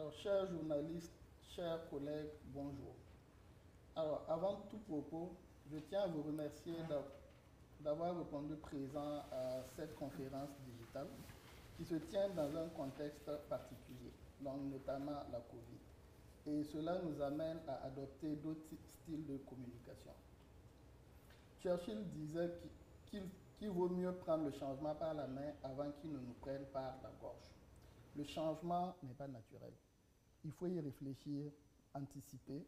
Alors, chers journalistes, chers collègues, bonjour. Alors, avant tout propos, je tiens à vous remercier d'avoir répondu présent à cette conférence digitale qui se tient dans un contexte particulier, donc notamment la Covid. Et cela nous amène à adopter d'autres styles de communication. Churchill disait qu'il vaut mieux prendre le changement par la main avant qu'il ne nous prenne par la gorge. Le changement n'est pas naturel. Il faut y réfléchir, anticiper,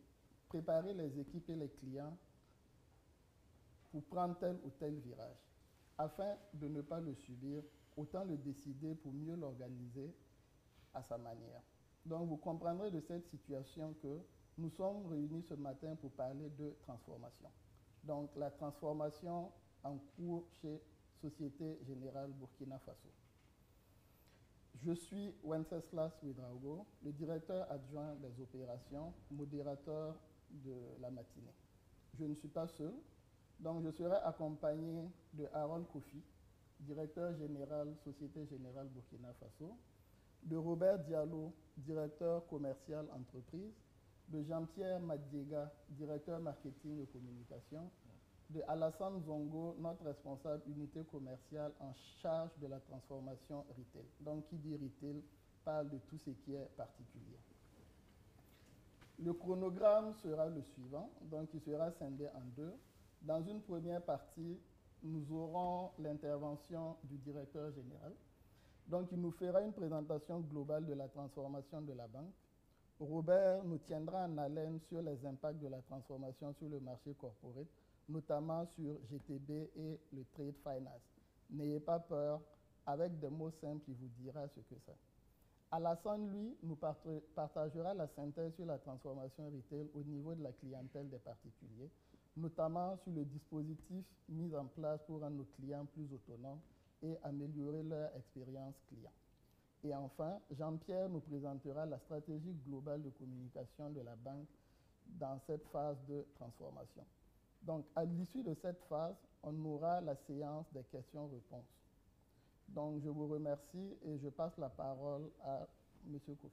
préparer les équipes et les clients pour prendre tel ou tel virage. Afin de ne pas le subir, autant le décider pour mieux l'organiser à sa manière. Donc vous comprendrez de cette situation que nous sommes réunis ce matin pour parler de transformation. Donc la transformation en cours chez Société Générale Burkina Faso. Je suis Wenceslas Ouedraogo, le directeur adjoint des opérations, modérateur de la matinée. Je ne suis pas seul, donc je serai accompagné de Aaron Kofi, directeur général Société Générale Burkina Faso, de Robert Diallo, directeur commercial entreprise, de Jean-Pierre Madiega, directeur marketing et communication, de Alassane Zongo, notre responsable unité commerciale en charge de la transformation retail. Donc, qui dit retail parle de tout ce qui est particulier. Le chronogramme sera le suivant, donc il sera scindé en deux. Dans une première partie, nous aurons l'intervention du directeur général. Donc, il nous fera une présentation globale de la transformation de la banque. Robert nous tiendra en haleine sur les impacts de la transformation sur le marché corporate notamment sur GTB et le trade finance. N'ayez pas peur, avec des mots simples, il vous dira ce que c'est. Alassane, lui, nous partagera la synthèse sur la transformation retail au niveau de la clientèle des particuliers, notamment sur le dispositif mis en place pour rendre nos clients plus autonomes et améliorer leur expérience client. Et enfin, Jean-Pierre nous présentera la stratégie globale de communication de la banque dans cette phase de transformation. Donc, à l'issue de cette phase, on aura la séance des questions-réponses. Donc, je vous remercie et je passe la parole à M. Kofi.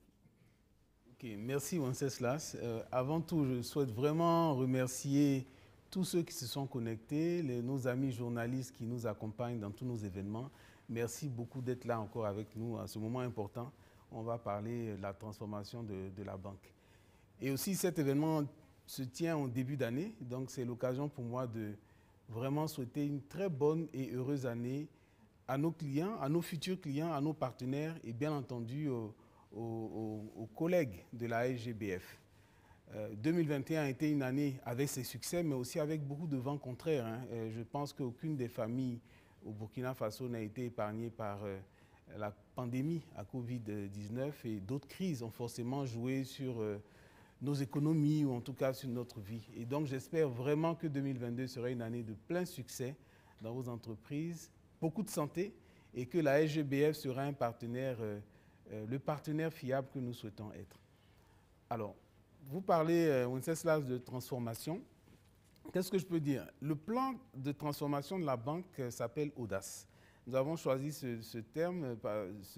Ok, merci Wenceslas. Euh, avant tout, je souhaite vraiment remercier tous ceux qui se sont connectés, nos amis journalistes qui nous accompagnent dans tous nos événements. Merci beaucoup d'être là encore avec nous à ce moment important. On va parler de la transformation de la banque. Et aussi cet événement se tient en début d'année. Donc c'est l'occasion pour moi de vraiment souhaiter une très bonne et heureuse année à nos clients, à nos futurs clients, à nos partenaires et bien entendu aux, collègues de la SGBF. 2021 a été une année avec ses succès, mais aussi avec beaucoup de vents contraires. Hein. Je pense qu'aucune des familles au Burkina Faso n'a été épargnée par euh, la pandémie à Covid-19 et d'autres crises ont forcément joué sur euh, nos économies ou en tout cas sur notre vie. Et donc j'espère vraiment que 2022 sera une année de plein succès dans vos entreprises, beaucoup de santé et que la SGBF sera un partenaire, euh, euh, le partenaire fiable que nous souhaitons être. Alors, vous parlez, euh, Wenceslas, de transformation. Qu'est-ce que je peux dire? Le plan de transformation de la banque s'appelle Audace. Nous avons choisi ce, ce terme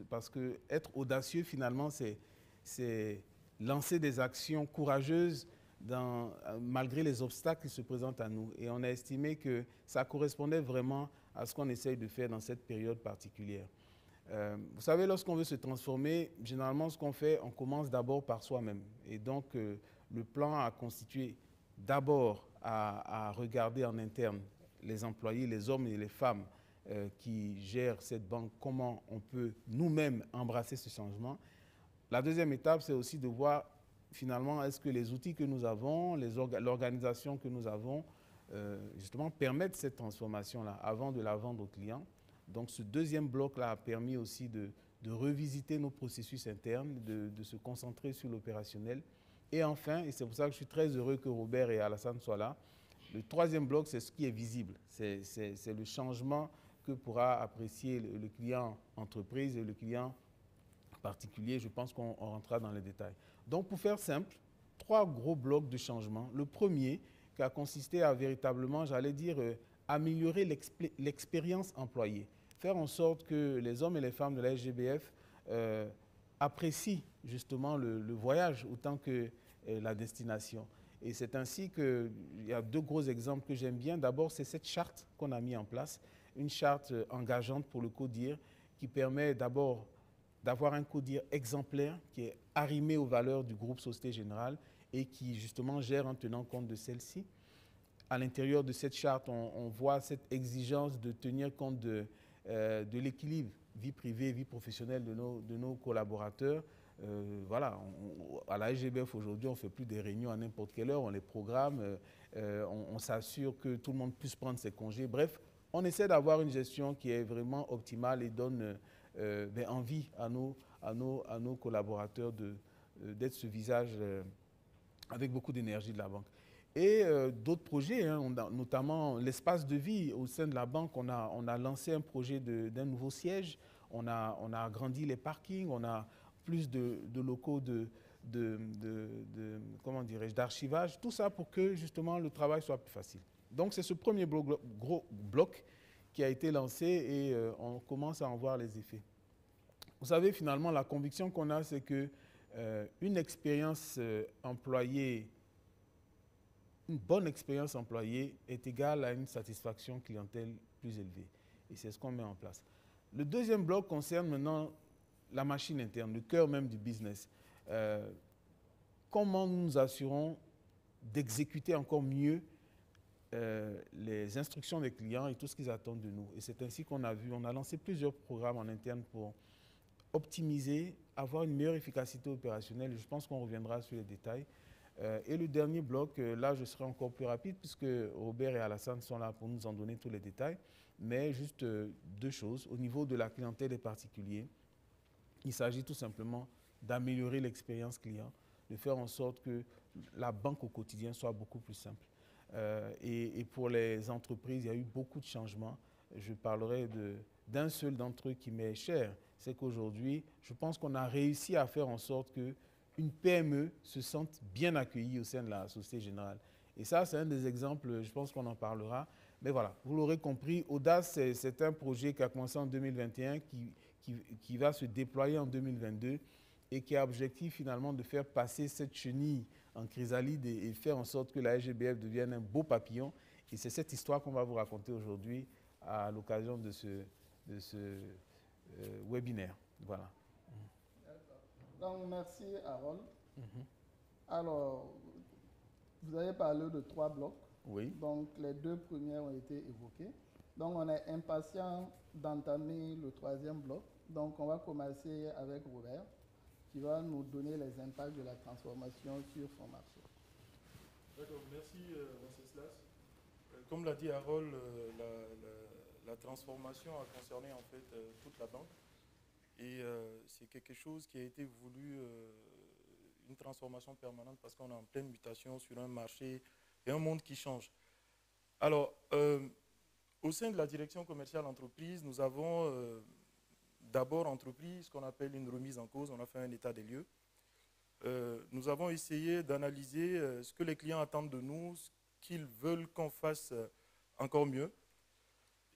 parce que être audacieux, finalement, c'est lancer des actions courageuses euh, malgré les obstacles qui se présentent à nous. Et on a estimé que ça correspondait vraiment à ce qu'on essaye de faire dans cette période particulière. Euh, vous savez, lorsqu'on veut se transformer, généralement, ce qu'on fait, on commence d'abord par soi-même. Et donc, euh, le plan a constitué d'abord à, regarder en interne les employés, les hommes et les femmes qui gèrent cette banque, comment on peut nous-mêmes embrasser ce changement. La deuxième étape, c'est aussi de voir finalement est-ce que les outils que nous avons, l'organisation que nous avons, euh, justement permettent cette transformation-là avant de la vendre aux clients. Donc ce deuxième bloc-là a permis aussi de, revisiter nos processus internes, de, se concentrer sur l'opérationnel. Et enfin, et c'est pour ça que je suis très heureux que Robert et Alassane soient là, le troisième bloc, c'est ce qui est visible. C'est le changement que pourra apprécier le client entreprise et le client particulier, je pense qu'on rentrera dans les détails. Donc pour faire simple, trois gros blocs de changement. Le premier, qui a consisté à véritablement, j'allais dire, euh, améliorer l'expérience employée. Faire en sorte que les hommes et les femmes de la SGBF euh, apprécient justement le, voyage autant que la destination. Et c'est ainsi qu'il y a deux gros exemples que j'aime bien. D'abord, c'est cette charte qu'on a mis en place, une charte engageante pour le CODIR qui permet d'abord d'avoir un CODIR exemplaire qui est arrimé aux valeurs du groupe Société Générale et qui justement gère en tenant compte de celle-ci. À l'intérieur de cette charte, on, voit cette exigence de tenir compte de, euh, de l'équilibre vie privée, vie professionnelle de nos, de nos collaborateurs. Euh, voilà, à la SGBF aujourd'hui, on ne fait plus des réunions à n'importe quelle heure, on les programme, euh, on, s'assure que tout le monde puisse prendre ses congés. Bref, on essaie d'avoir une gestion qui est vraiment optimale et donne ben, envie à nos, à nos, à nos collaborateurs d'être ce visage avec beaucoup d'énergie de la banque. Et euh, d'autres projets, hein, notamment l'espace de vie au sein de la banque, on a, on a lancé un projet d'un nouveau siège, on a, on a agrandi les parkings, on a plus de, de locaux de, de, de comment dirais-je, d'archivage, tout ça pour que justement le travail soit plus facile. Donc c'est ce premier gros bloc qui a été lancé et euh, on commence à en voir les effets. Vous savez, finalement, la conviction qu'on a, c'est que euh, une expérience euh, employée, une bonne expérience employée est égale à une satisfaction clientèle plus élevée. Et c'est ce qu'on met en place. Le deuxième bloc concerne maintenant la machine interne, le cœur même du business. Comment nous nous assurons d'exécuter encore mieux les instructions des clients et tout ce qu'ils attendent de nous. Et c'est ainsi qu'on a vu, on a lancé plusieurs programmes en interne pour optimiser, avoir une meilleure efficacité opérationnelle. Je pense qu'on reviendra sur les détails. Euh, et le dernier bloc, euh, là, je serai encore plus rapide puisque Robert et Alassane sont là pour nous en donner tous les détails. Mais juste euh, deux choses. Au niveau de la clientèle des particuliers, il s'agit tout simplement d'améliorer l'expérience client, de faire en sorte que la banque au quotidien soit beaucoup plus simple. Et, et, pour les entreprises, il y a eu beaucoup de changements. Je parlerai d'un seul d'entre eux qui m'est cher, c'est qu'aujourd'hui, je pense qu'on a réussi à faire en sorte qu'une PME se sente bien accueillie au sein de la Société Générale. Et ça, c'est un des exemples, je pense qu'on en parlera. Mais voilà, vous l'aurez compris, Audace, c'est un projet qui a commencé en 2021, qui, qui, va se déployer en 2022 et qui a objectif finalement de faire passer cette chenille en chrysalide et, faire en sorte que la SGBF devienne un beau papillon. Et c'est cette histoire qu'on va vous raconter aujourd'hui à l'occasion de ce, de ce euh, webinaire. Voilà. Donc, merci, Harold. Mhm. Alors, vous avez parlé de trois blocs. Oui. Donc, les deux premiers ont été évoqués. Donc, on est impatient d'entamer le troisième bloc. Donc, on va commencer avec Robert, qui va nous donner les impacts de la transformation sur son marché. D'accord, merci, euh, euh Comme l'a dit Harold, euh, la transformation a concerné en fait toute la banque. Et c'est quelque chose qui a été voulu, une transformation permanente parce qu'on est en pleine mutation sur un marché et un monde qui change. Alors, au sein de la direction commerciale entreprise, nous avons d'abord entrepris ce qu'on appelle une remise en cause. On a fait un état des lieux. nous avons essayé d'analyser ce que les clients attendent de nous, ce qu'ils veulent qu'on fasse encore mieux.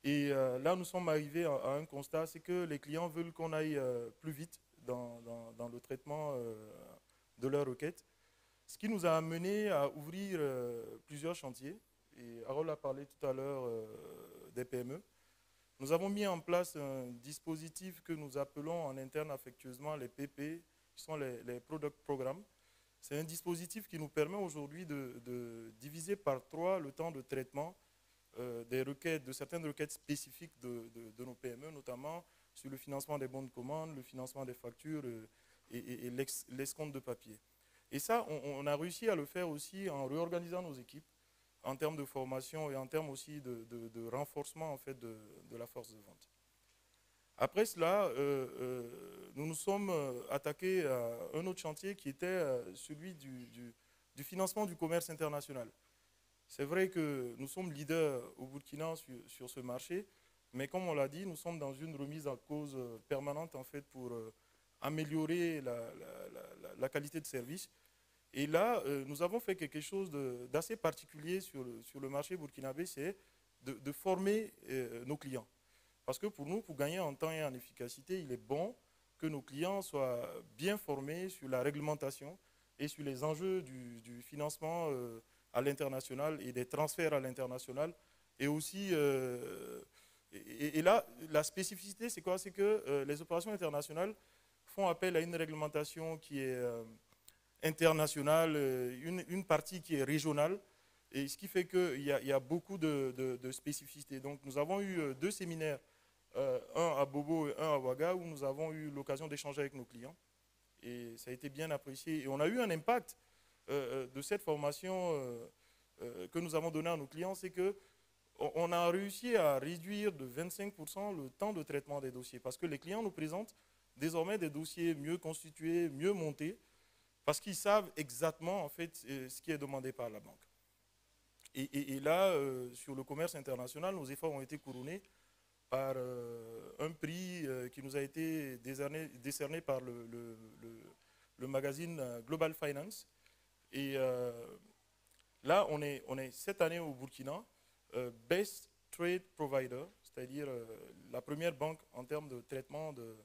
Et euh, là, nous sommes arrivés à, un constat, c'est que les clients veulent qu'on aille euh, plus vite dans, le traitement euh, de leurs requêtes, ce qui nous a amené à ouvrir plusieurs chantiers. Et Harold a parlé tout à l'heure des PME. Nous avons mis en place un dispositif que nous appelons en interne affectueusement les PP, qui sont les, Product Programs. C'est un dispositif qui nous permet aujourd'hui de, diviser par trois le temps de traitement euh, des requêtes, de certaines requêtes spécifiques de, nos PME, notamment sur le financement des bons de commande, le financement des factures euh, et, l'escompte de papier. Et ça, on, a réussi à le faire aussi en réorganisant nos équipes en termes de formation et en termes aussi de, renforcement en fait, de, la force de vente. Après cela, euh, nous nous sommes attaqués à un autre chantier qui était celui du financement du commerce international. C'est vrai que nous sommes leaders au Burkina sur, ce marché, mais comme on l'a dit, nous sommes dans une remise en cause euh, permanente en fait pour euh, améliorer la, qualité de service. Et là, euh, nous avons fait quelque chose d'assez particulier sur le, marché burkinabé, c'est de, former nos clients. Parce que pour nous, pour gagner en temps et en efficacité, il est bon que nos clients soient bien formés sur la réglementation et sur les enjeux du, financement euh, à l'international et des transferts à l'international. Et aussi, euh, et, là, la spécificité, c'est quoi? C'est que euh, les opérations internationales font appel à une réglementation qui est internationale, une, partie qui est régionale, et ce qui fait qu'il y, y, a beaucoup de, spécificités. Donc nous avons eu deux séminaires, un à Bobo et un à Ouaga, où nous avons eu l'occasion d'échanger avec nos clients. Et ça a été bien apprécié. Et on a eu un impact euh, euh, de cette formation euh, que nous avons donnée à nos clients, c'est que on a réussi à réduire de 25% le temps de traitement des dossiers. Parce que les clients nous présentent désormais des dossiers mieux constitués, mieux montés, parce qu'ils savent exactement en fait ce qui est demandé par la banque. Et, là, sur le commerce international, nos efforts ont été couronnés par euh, un prix euh, qui nous a été décerné, par le, magazine euh, Global Finance. Et là, on est, cette année au Burkina, Best Trade Provider, c'est-à-dire la première banque en termes de traitement de,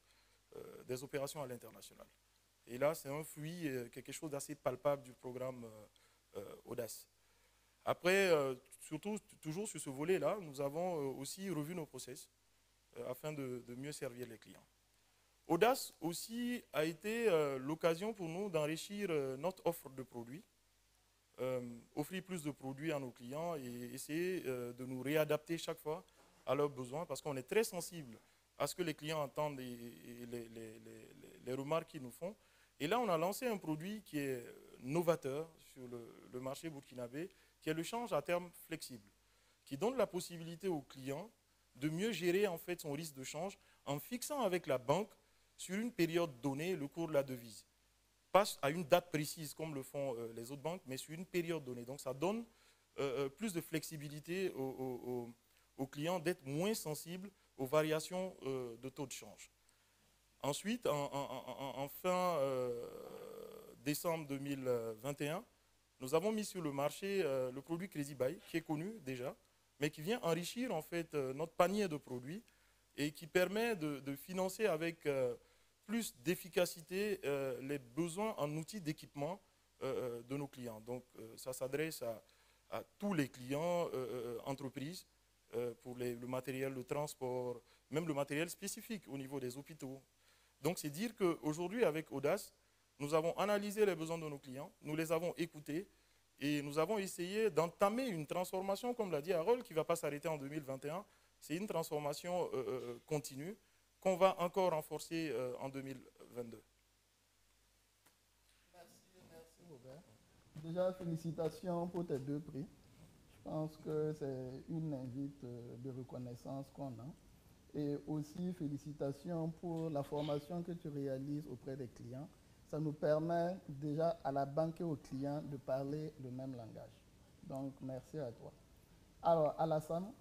des opérations à l'international. Et là, c'est un fruit, quelque chose d'assez palpable du programme Audace. Après, surtout, toujours sur ce volet-là, nous avons aussi revu nos process euh, afin de, mieux servir les clients. Audace aussi a été euh, l'occasion pour nous d'enrichir euh, notre offre de produits, offrir plus de produits à nos clients et essayer de nous réadapter chaque fois à leurs besoins parce qu'on est très sensible à ce que les clients entendent et, les, remarques qu'ils nous font. Et là, on a lancé un produit qui est novateur sur le, marché burkinabé, qui est le change à terme flexible, qui donne la possibilité aux clients de mieux gérer en fait son risque de change en fixant avec la banque sur une période donnée le cours de la devise. Pas à une date précise comme le font euh, les autres banques, mais sur une période donnée. Donc ça donne euh, euh, plus de flexibilité aux, clients d'être moins sensibles aux variations de taux de change. Ensuite, en, fin décembre 2021, nous avons mis sur le marché le produit Crazy Buy, qui est connu déjà, mais qui vient enrichir en fait euh, notre panier de produits et qui permet de, financer avec euh, plus d'efficacité euh, les besoins en outils d'équipement de nos clients. Donc ça s'adresse à, tous les clients, entreprises, pour le matériel de transport, même le matériel spécifique au niveau des hôpitaux. Donc c'est dire qu'aujourd'hui, avec Audace, nous avons analysé les besoins de nos clients, nous les avons écoutés et nous avons essayé d'entamer une transformation, comme l'a dit Harold, qui ne va pas s'arrêter en 2021. C'est une transformation euh, euh, continue qu'on va encore renforcer euh, en 2022. Merci, merci Robert. Déjà, félicitations pour tes deux prix. Je pense que c'est une invite de reconnaissance qu'on a. Et aussi, félicitations pour la formation que tu réalises auprès des clients ça nous permet déjà à la banque et aux clients de parler le même langage. Donc, merci à toi. Alors, Alassane,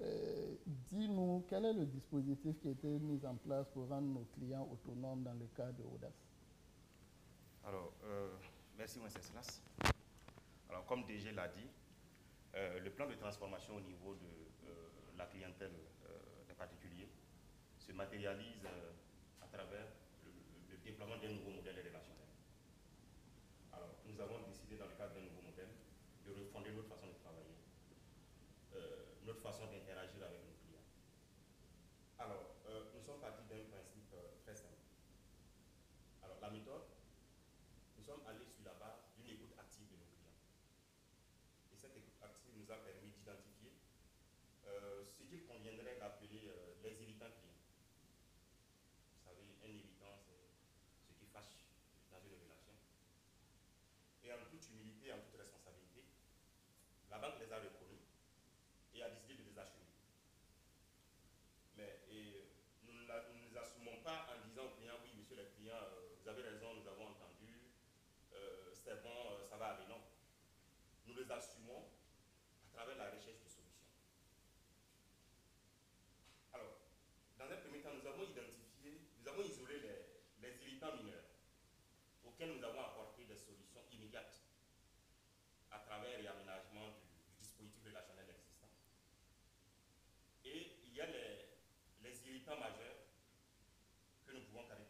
euh, dis-nous quel est le dispositif qui a été mis en place pour rendre nos clients autonomes dans le cas de Audace? Alors, euh, merci, M. Slas. Alors, comme DG l'a dit, euh, le plan de transformation au niveau de la clientèle particuliers se matérialise à travers déploiement d'un nouveau modèle relationnel. Alors, nous avons décidé, dans le cadre d'un nouveau modèle, de refonder notre façon de travailler, euh, notre façon d'interagir avec nos clients. Alors, euh, nous sommes partis d'un principe euh, très simple. Alors, la méthode, nous sommes allés sur la base d'une écoute active de nos clients. Et cette écoute active nous a permis d'identifier ce qu'il conviendrait d'appeler les irritants clients. Vous savez, un irritant, c'est dans une relation. Et en humilité, en toute responsabilité, la banque les a reconnus et a décidé de les assumer. Mais nous ne les assumons pas en disant au client, oui, monsieur le client, euh, vous avez raison, nous avons entendu, euh, c'est bon, euh, ça va aller. Non. Nous les assumons à travers la recherche de solutions. Alors, dans un premier temps, nous avons identifié, nous avons isolé les, les irritants mineurs auxquels nous avons apporté des solutions immédiates à travers l'aménagement du, du, dispositif relationnel existant. Et il y a les, les irritants majeurs que nous pouvons caractériser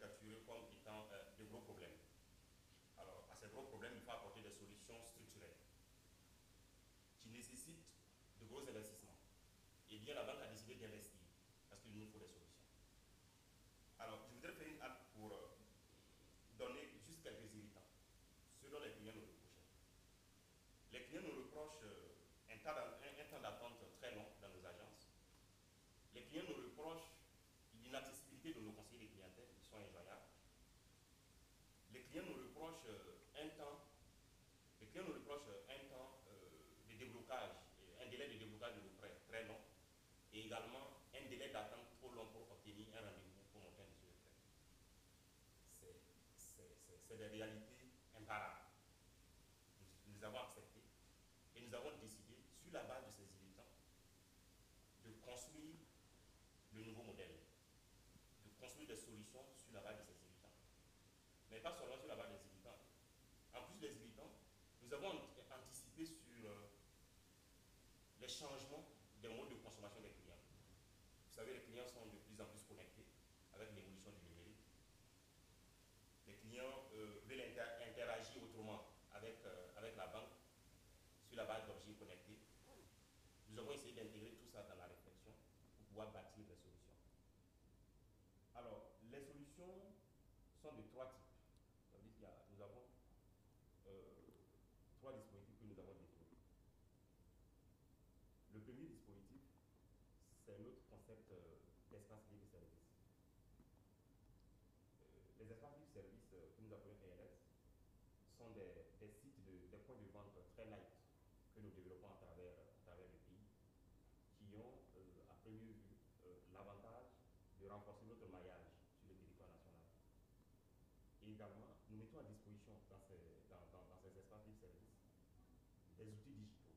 nécessite de gros investissements. Eh bien, la banque a décidé d'investir parce qu'il nous faut des solutions. Alors, je voudrais faire une acte pour euh, donner juste quelques irritants, ce dont les clients nous reprochent. Les clients nous reprochent euh, un temps d'attente très long dans nos agences. Les clients nous reprochent l'inaccessibilité de nos conseillers de clientèle, qui sont injoignables. Les clients nous reprochent euh, un temps, les clients nous reprochent un temps de déblocage, un délai de déblocage de nos prêts très long, et également un délai d'attente trop long pour obtenir un rendez-vous pour monter un dossier de prêt. C'est des réalités imparables. Nous, nous avons accepté et nous avons décidé, sur la base de ces irritants, de construire le nouveau modèle, de construire des solutions sur la base de ces irritants. Mais pas seulement sur la base des irritants. En plus des irritants, nous avons anticipé sur euh, les changements des modes de consommation des clients. Vous savez, les clients sont de plus en plus connectés avec l'évolution du numérique. Les clients euh, veulent interagir autrement avec, euh, avec la banque sur la base d'objets connectés. Nous avons essayé d'intégrer tout ça dans la réflexion pour pouvoir bâtir des solutions. Alors, les solutions sont de trois types. nous avons euh, trois dispositifs que nous avons définis. Le premier dispositif, c'est notre concept euh, d'espace libre service. Euh, les espaces libre service que nous appelons ELS sont des, sites, de, des points de vente très light que nous développons à travers, à travers le pays, qui ont à première vue l'avantage de renforcer notre maillage sur le territoire national. Et également, nous mettons à disposition dans ces, dans, dans, ces espaces de service des outils digitaux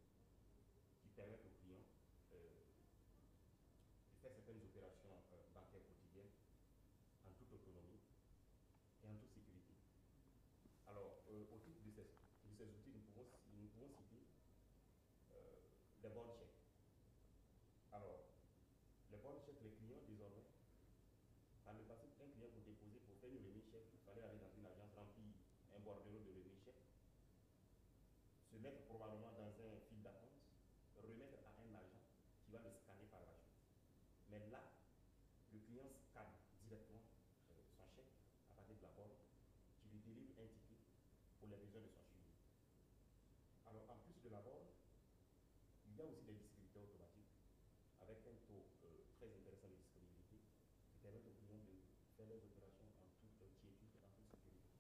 qui permettent aux clients euh, de faire certaines opérations euh, bancaires quotidiennes en toute autonomie et en toute sécurité. Alors, euh, au titre de ces, de ces, outils, nous pouvons, nous pouvons citer les bons chèques. Alors, les bons chèques, les clients désormais par le passé, un client pour déposer, pour faire une remise chèque, il fallait aller dans une agence remplir un bordereau de remise chèque, se mettre probablement dans un fil d'attente, remettre à un agent qui va le scanner par la suite. Mais là, le client scanne directement son chèque à partir de la borne, qui lui délivre un ticket pour les besoins de son suivi. Alors, en plus de la borne, il y a aussi des distributeurs automatiques avec un taux euh, très intéressant de disponibilité permettre aux clients de faire leurs opérations en toute quiétude, en toute sécurité.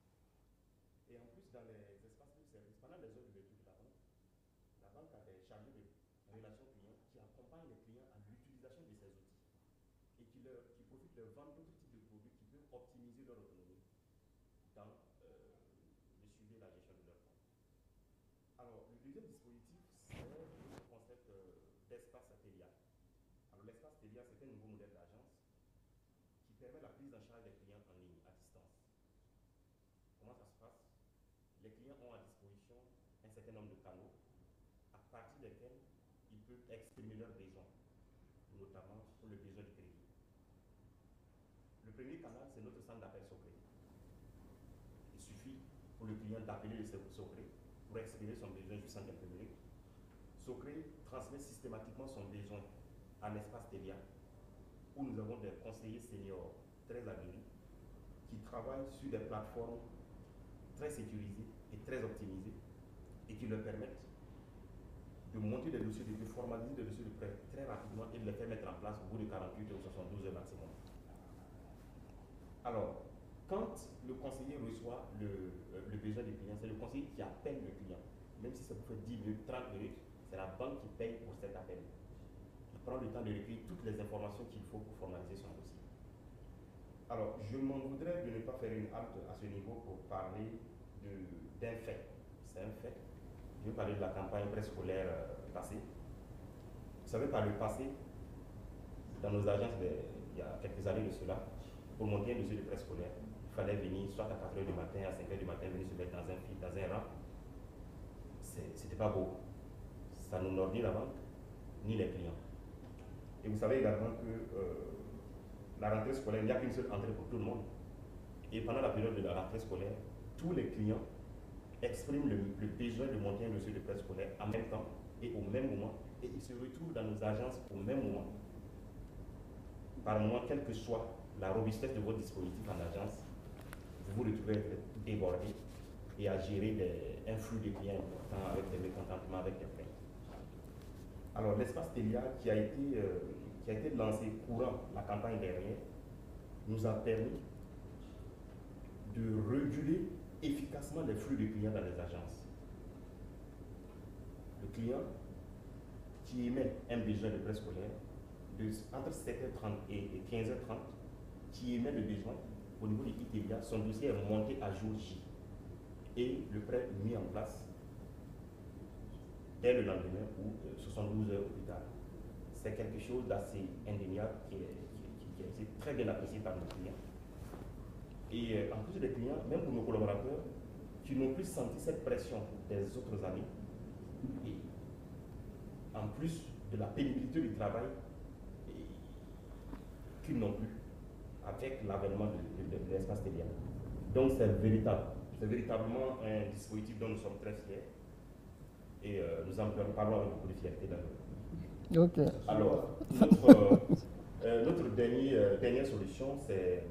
Et en plus, dans les espaces de service, pendant les heures d'ouverture de la banque, la banque a des chargés de relations clients qui accompagnent les clients à l'utilisation de ces outils et qui, leur, qui profitent de vendre d'autres types de produits qui peuvent optimiser leur autonomie dans euh, le suivi et la gestion de leur compte. Alors, le deuxième dispositif, c'est le concept euh, d'espace Atelia. Alors, l'espace Atelia, c'est un nouveau modèle d'agence permet la prise en charge des clients en ligne, à distance. Comment ça se passe Les clients ont à disposition un certain nombre de canaux à partir desquels ils peuvent exprimer leurs besoins, notamment pour le besoin du crédit. Le premier canal, c'est notre centre d'appel secret. Il suffit pour le client d'appeler le secret pour exprimer son besoin juste en quelques minutes. Socré transmet systématiquement son besoin à l'espace Telia où nous avons des conseillers seniors très aguerris qui travaillent sur des plateformes très sécurisées et très optimisées et qui leur permettent de monter des dossiers, de formaliser des dossiers de prêt très rapidement et de les faire mettre en place au bout de 48 ou 72 heures maximum. Alors, quand le conseiller reçoit le besoin du client, c'est le conseiller qui appelle le client. Même si ça vous fait 10 minutes, 30 minutes, c'est la banque qui paye pour cet appel prend le temps de recueillir toutes les informations qu'il faut pour formaliser son dossier. Alors, je m'en voudrais de ne pas faire une halte à ce niveau pour parler d'un fait. C'est un fait. Je vais parler de la campagne préscolaire euh, passée. Vous savez, par le passé, dans nos agences, il y a quelques années de cela, pour monter un dossier de préscolaire, il fallait venir soit à 4h du matin, à 5h du matin, venir se mettre dans un fil, dans un rang. C'était pas beau. Ça nous ni la banque, ni les clients. Et vous savez également que euh, la rentrée scolaire, il n'y a qu'une seule entrée pour tout le monde. Et pendant la période de la rentrée scolaire, tous les clients expriment le, besoin de monter un dossier de presse scolaire en même temps et au même moment, et ils se retrouvent dans nos agences au même moment. Par moment, quelle que soit la robustesse de votre dispositif en agence, vous retrouvez débordé et à gérer un flux de clients importants avec des mécontentements, avec des plaintes. Alors, l'espace Telia qui a été, euh, qui a été lancé courant la campagne dernière nous a permis de réguler efficacement les flux de clients dans les agences. Le client qui émet un besoin de presse scolaire de, entre 7h30 et 15h30, qui émet le besoin au niveau de l'ITELIA, son dossier est monté à jour J et le prêt mis en place dès le lendemain ou 72 heures plus tard. C'est quelque chose d'assez indéniable qui est, très bien apprécié par nos clients. Et euh, en plus des clients, même pour nos collaborateurs, qui n'ont plus senti cette pression des autres amis, et en plus de la pénibilité du travail, qu'ils n'ont plus avec l'avènement de, l'espace Télia. Donc c'est véritable. C'est véritablement un dispositif dont nous sommes très fiers et euh, nous en parlons avec beaucoup de fierté dans Ok. Alors, notre, euh, notre dernière solution, c'est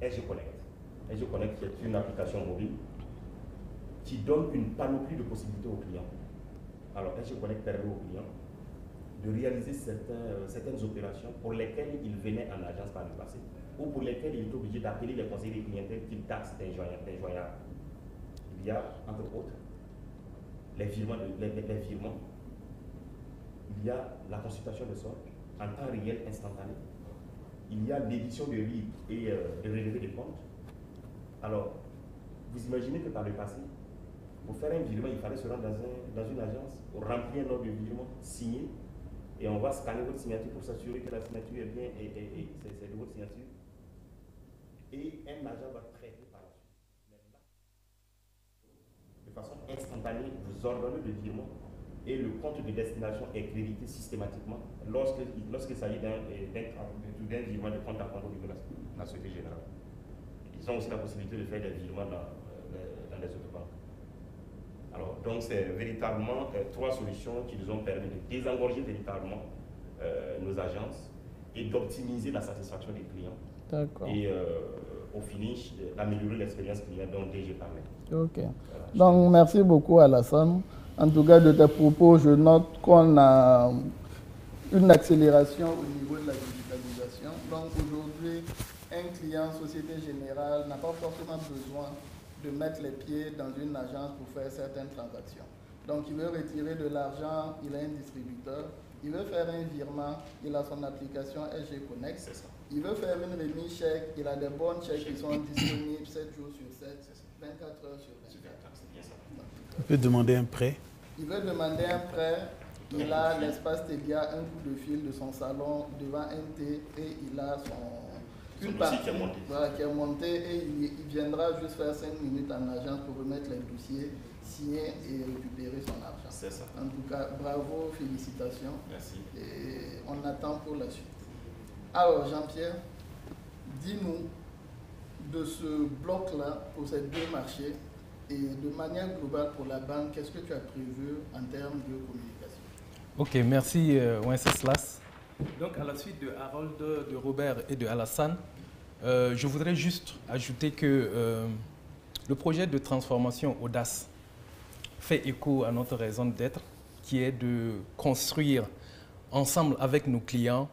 SG Connect. SG Connect, qui est une application mobile qui donne une panoplie de possibilités aux clients. Alors, SG Connect permet aux clients de réaliser certains, certaines opérations pour lesquelles ils venaient en agence par le passé ou pour lesquels il est obligé d'appeler les conseillers de clientèle qu'il taxe des joyards. Il y a, entre autres, les virements, les, virements. Il y a la consultation de solde en temps réel instantané. Il y a l'édition de livres et euh, de relevé des comptes. Alors, vous imaginez que par le passé, pour faire un virement, il fallait se rendre dans, dans une agence, remplir un ordre de virement, signer, et on va scanner votre signature pour s'assurer que la signature est bien et c'est de votre signature et un agent va traiter par la suite. de façon instantanée, vous ordonnez le virement et le compte de destination est crédité systématiquement lorsqu'il lorsqu s'agit d'un virement de compte à compte au niveau de la, Société Générale. Ils ont aussi la possibilité de faire des virements dans, euh, dans les autres banques. Alors, donc, c'est véritablement euh, trois solutions qui nous ont permis de désengorger véritablement euh, nos agences et d'optimiser la satisfaction des clients et euh, au finish, d'améliorer l'expérience client dont j'ai parlé. Ok. Donc, merci beaucoup, Alassane. En tout cas, de tes propos, je note qu'on a une accélération au niveau de la digitalisation. Donc, aujourd'hui, un client Société Générale n'a pas forcément besoin de mettre les pieds dans une agence pour faire certaines transactions. Donc, il veut retirer de l'argent, il a un distributeur. Il veut faire un virement, il a son application SG Connect. Ça. Il veut faire une remise chèque, il a des bonnes chèques qui sont disponibles 7 jours sur 7, 24 heures sur 24. Il peut demander un prêt Il veut demander un prêt. Il a l'espace Telia, un coup de fil de son salon devant un thé et il a son, une partie qui est, montée. et il, viendra juste faire 5 minutes en agence pour remettre les dossiers, signer et récupérer son argent. C'est ça. En tout cas, bravo, félicitations. Merci. Et on attend pour la suite. Alors, Jean-Pierre, dis-nous de ce bloc-là pour ces deux marchés et de manière globale pour la banque, qu'est-ce que tu as prévu en termes de communication? Ok, merci euh, Wenceslas. Donc, à la suite de Harold, de Robert et de Alassane, euh, je voudrais juste ajouter que euh, le projet de transformation Audace fait écho à notre raison d'être, qui est de construire ensemble avec nos clients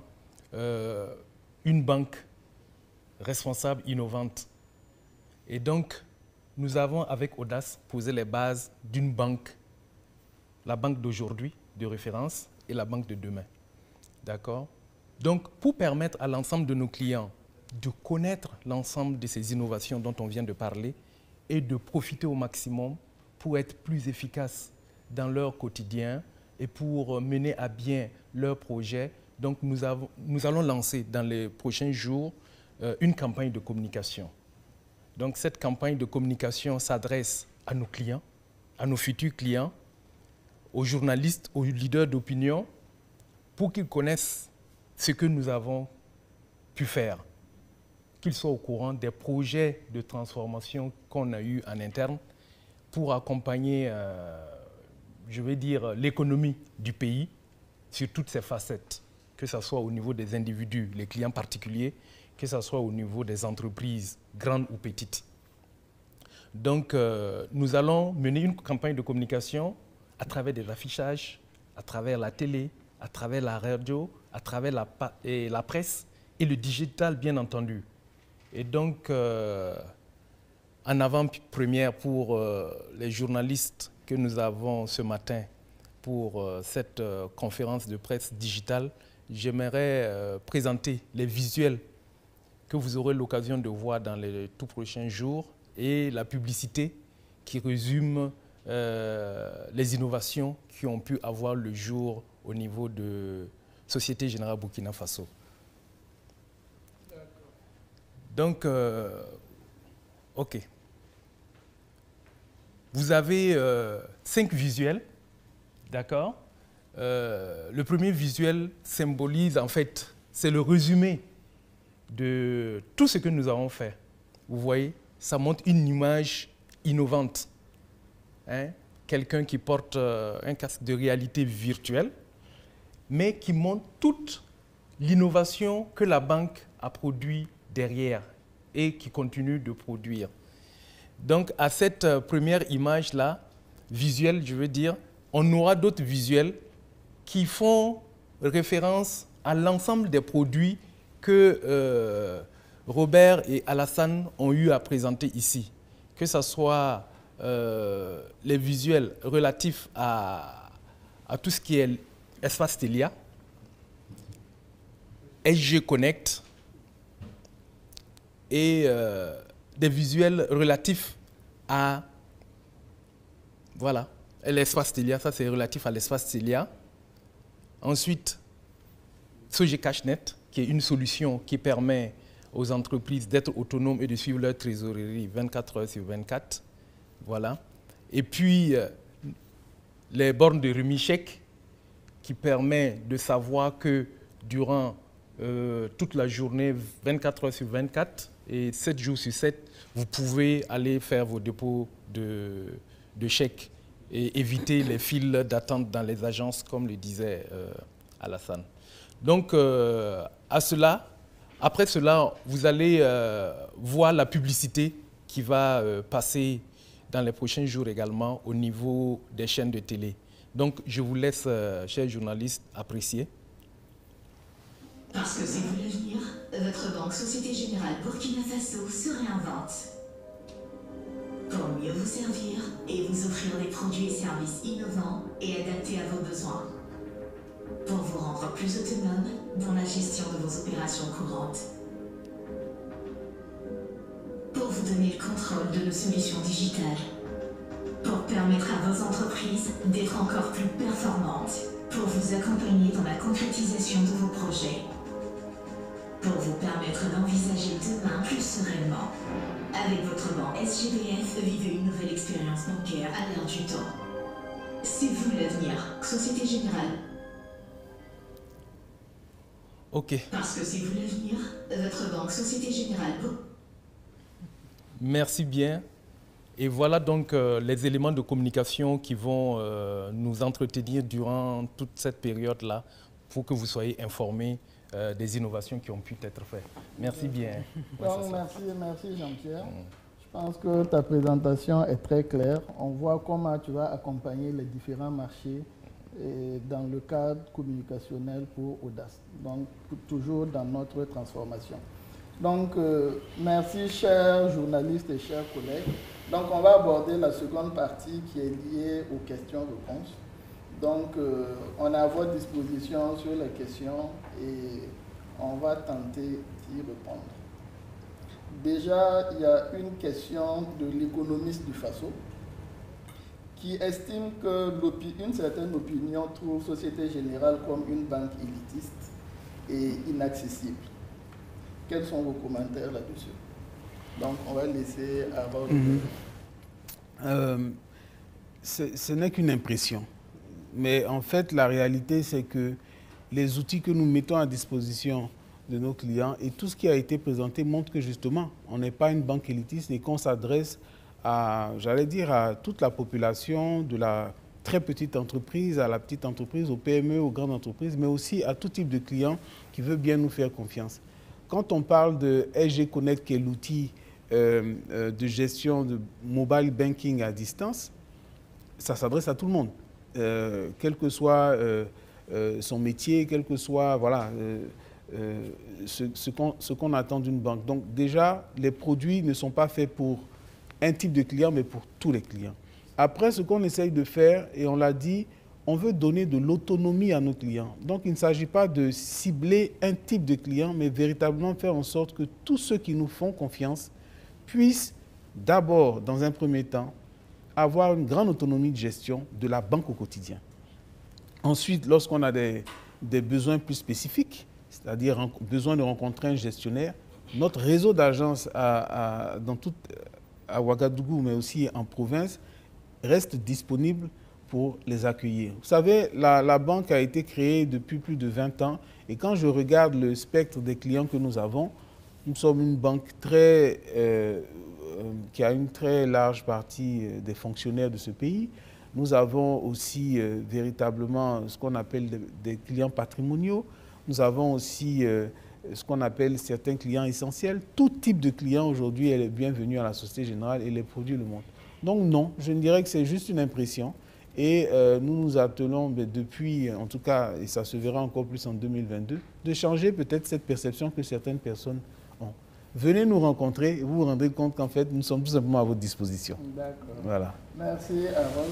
euh, une banque responsable, innovante. Et donc, nous avons avec Audace posé les bases d'une banque, la banque d'aujourd'hui de référence et la banque de demain. D'accord? Donc, pour permettre à l'ensemble de nos clients de connaître l'ensemble de ces innovations dont on vient de parler et de profiter au maximum pour être plus efficaces dans leur quotidien et pour mener à bien leurs projets, donc nous, allons lancer dans les prochains jours euh, une campagne de communication. Donc cette campagne de communication s'adresse à nos clients, à nos futurs clients, aux journalistes, aux leaders d'opinion, pour qu'ils connaissent ce que nous avons pu faire, qu'ils soient au courant des projets de transformation qu'on a eus en interne, pour accompagner, euh, je vais dire, l'économie du pays sur toutes ses facettes, que ce soit au niveau des individus, les clients particuliers, que ce soit au niveau des entreprises, grandes ou petites. Donc, euh, nous allons mener une campagne de communication à travers des affichages, à travers la télé, à travers la radio, à travers la, presse et le digital, bien entendu. Et donc, euh, en avant-première pour euh, les journalistes que nous avons ce matin pour cette conférence de presse digitale, j'aimerais présenter les visuels que vous aurez l'occasion de voir dans les tout prochains jours et la publicité qui résume les innovations qui ont pu avoir le jour au niveau de Société Générale Burkina Faso. Donc, euh, OK. Vous avez euh, cinq visuels, d'accord? Euh, Le premier visuel symbolise, en fait, c'est le résumé de tout ce que nous avons fait. Vous voyez, ça montre une image innovante. Hein? Quelqu'un qui porte un casque de réalité virtuelle, mais qui montre toute l'innovation que la banque a produit derrière et qui continue de produire. Donc à cette euh, première image-là, visuelle, je veux dire, on aura d'autres visuels qui font référence à l'ensemble des produits que euh, Robert et Alassane ont eu à présenter ici. Que ce soit euh, les visuels relatifs à, tout ce qui est espace Telia, SG Connect, et euh, des visuels relatifs à voilà, l'espace Telia, ça c'est relatif à l'espace Telia. Ensuite, Soje CashNet, qui est une solution qui permet aux entreprises d'être autonomes et de suivre leur trésorerie 24 heures sur 24. Voilà. Et puis, euh, les bornes de remis qui permet de savoir que durant euh, toute la journée, 24 heures sur 24, et 7 jours sur 7, vous pouvez aller faire vos dépôts de, chèques et éviter les files d'attente dans les agences, comme le disait euh, Alassane. Donc, euh, à cela, après cela, vous allez euh, voir la publicité qui va passer dans les prochains jours également au niveau des chaînes de télé. Donc, je vous laisse, chers journalistes, apprécier. Parce que c'est vous l'avenir, votre banque Société Générale Burkina Faso se réinvente. Pour mieux vous servir et vous offrir des produits et services innovants et adaptés à vos besoins. Pour vous rendre plus autonome dans la gestion de vos opérations courantes. Pour vous donner le contrôle de nos solutions digitales. Pour permettre à vos entreprises d'être encore plus performantes. Pour vous accompagner dans la concrétisation de vos projets pour vous permettre d'envisager demain plus sereinement. Avec votre banque SGBF, vivez une nouvelle expérience bancaire à l'heure du temps. C'est vous l'avenir, Société Générale. Ok. Parce que c'est vous l'avenir, votre banque Société Générale. Merci bien. Et voilà donc euh, les éléments de communication qui vont euh, nous entretenir durant toute cette période-là pour que vous soyez informés euh, des innovations qui ont pu être faites. Merci bien. merci, merci Jean-Pierre. Mm. Je pense que ta présentation est très claire. On voit comment tu vas accompagner les différents marchés dans le cadre communicationnel pour Audace. Donc, toujours dans notre transformation. Donc, euh, merci chers journalistes et chers collègues. Donc, on va aborder la seconde partie qui est liée aux questions-réponses. Donc, euh, on est à votre disposition sur les questions et on va tenter d'y répondre. Déjà, il y a une question de l'économiste du Faso qui estime que une certaine opinion trouve Société Générale comme une banque élitiste et inaccessible. Quels sont vos commentaires là-dessus? Donc, on va laisser avoir. Mhm. Euh, ce n'est qu'une impression. Mais en fait, la réalité, c'est que les outils que nous mettons à disposition de nos clients et tout ce qui a été présenté montre que justement, on n'est pas une banque élitiste et qu'on s'adresse à, j'allais dire, à toute la population de la très petite entreprise, à la petite entreprise, aux PME, aux grandes entreprises, mais aussi à tout type de client qui veut bien nous faire confiance. Quand on parle de SG Connect, qui est l'outil euh, euh, de gestion de mobile banking à distance, ça s'adresse à tout le monde, euh, quel que soit son métier, quel que soit voilà, ce qu'on attend d'une banque. Donc déjà, les produits ne sont pas faits pour un type de client, mais pour tous les clients. Après, ce qu'on essaye de faire, et on l'a dit, on veut donner de l'autonomie à nos clients. Donc il ne s'agit pas de cibler un type de client, mais véritablement faire en sorte que tous ceux qui nous font confiance puissent d'abord, dans un premier temps, avoir une grande autonomie de gestion de la banque au quotidien. Ensuite, lorsqu'on a des, besoins plus spécifiques, c'est-à-dire besoin de rencontrer un gestionnaire, notre réseau d'agences à, à Ouagadougou, mais aussi en province, reste disponible pour les accueillir. Vous savez, la, banque a été créée depuis plus de 20 ans et quand je regarde le spectre des clients que nous avons, nous sommes une banque très, euh, qui a une très large partie euh, des fonctionnaires de ce pays. Nous avons aussi véritablement ce qu'on appelle des, clients patrimoniaux. Nous avons aussi ce qu'on appelle certains clients essentiels. Tout type de client aujourd'hui est bienvenu à la Société Générale et les produits le montrent. Donc non, je ne dirais que c'est juste une impression. Et euh, nous nous attelons ben, depuis, en tout cas, et ça se verra encore plus en 2022, de changer peut-être cette perception que certaines personnes. Venez nous rencontrer et vous vous rendrez compte qu'en fait, nous sommes tout simplement à votre disposition. D'accord. Voilà. Merci, Aaron.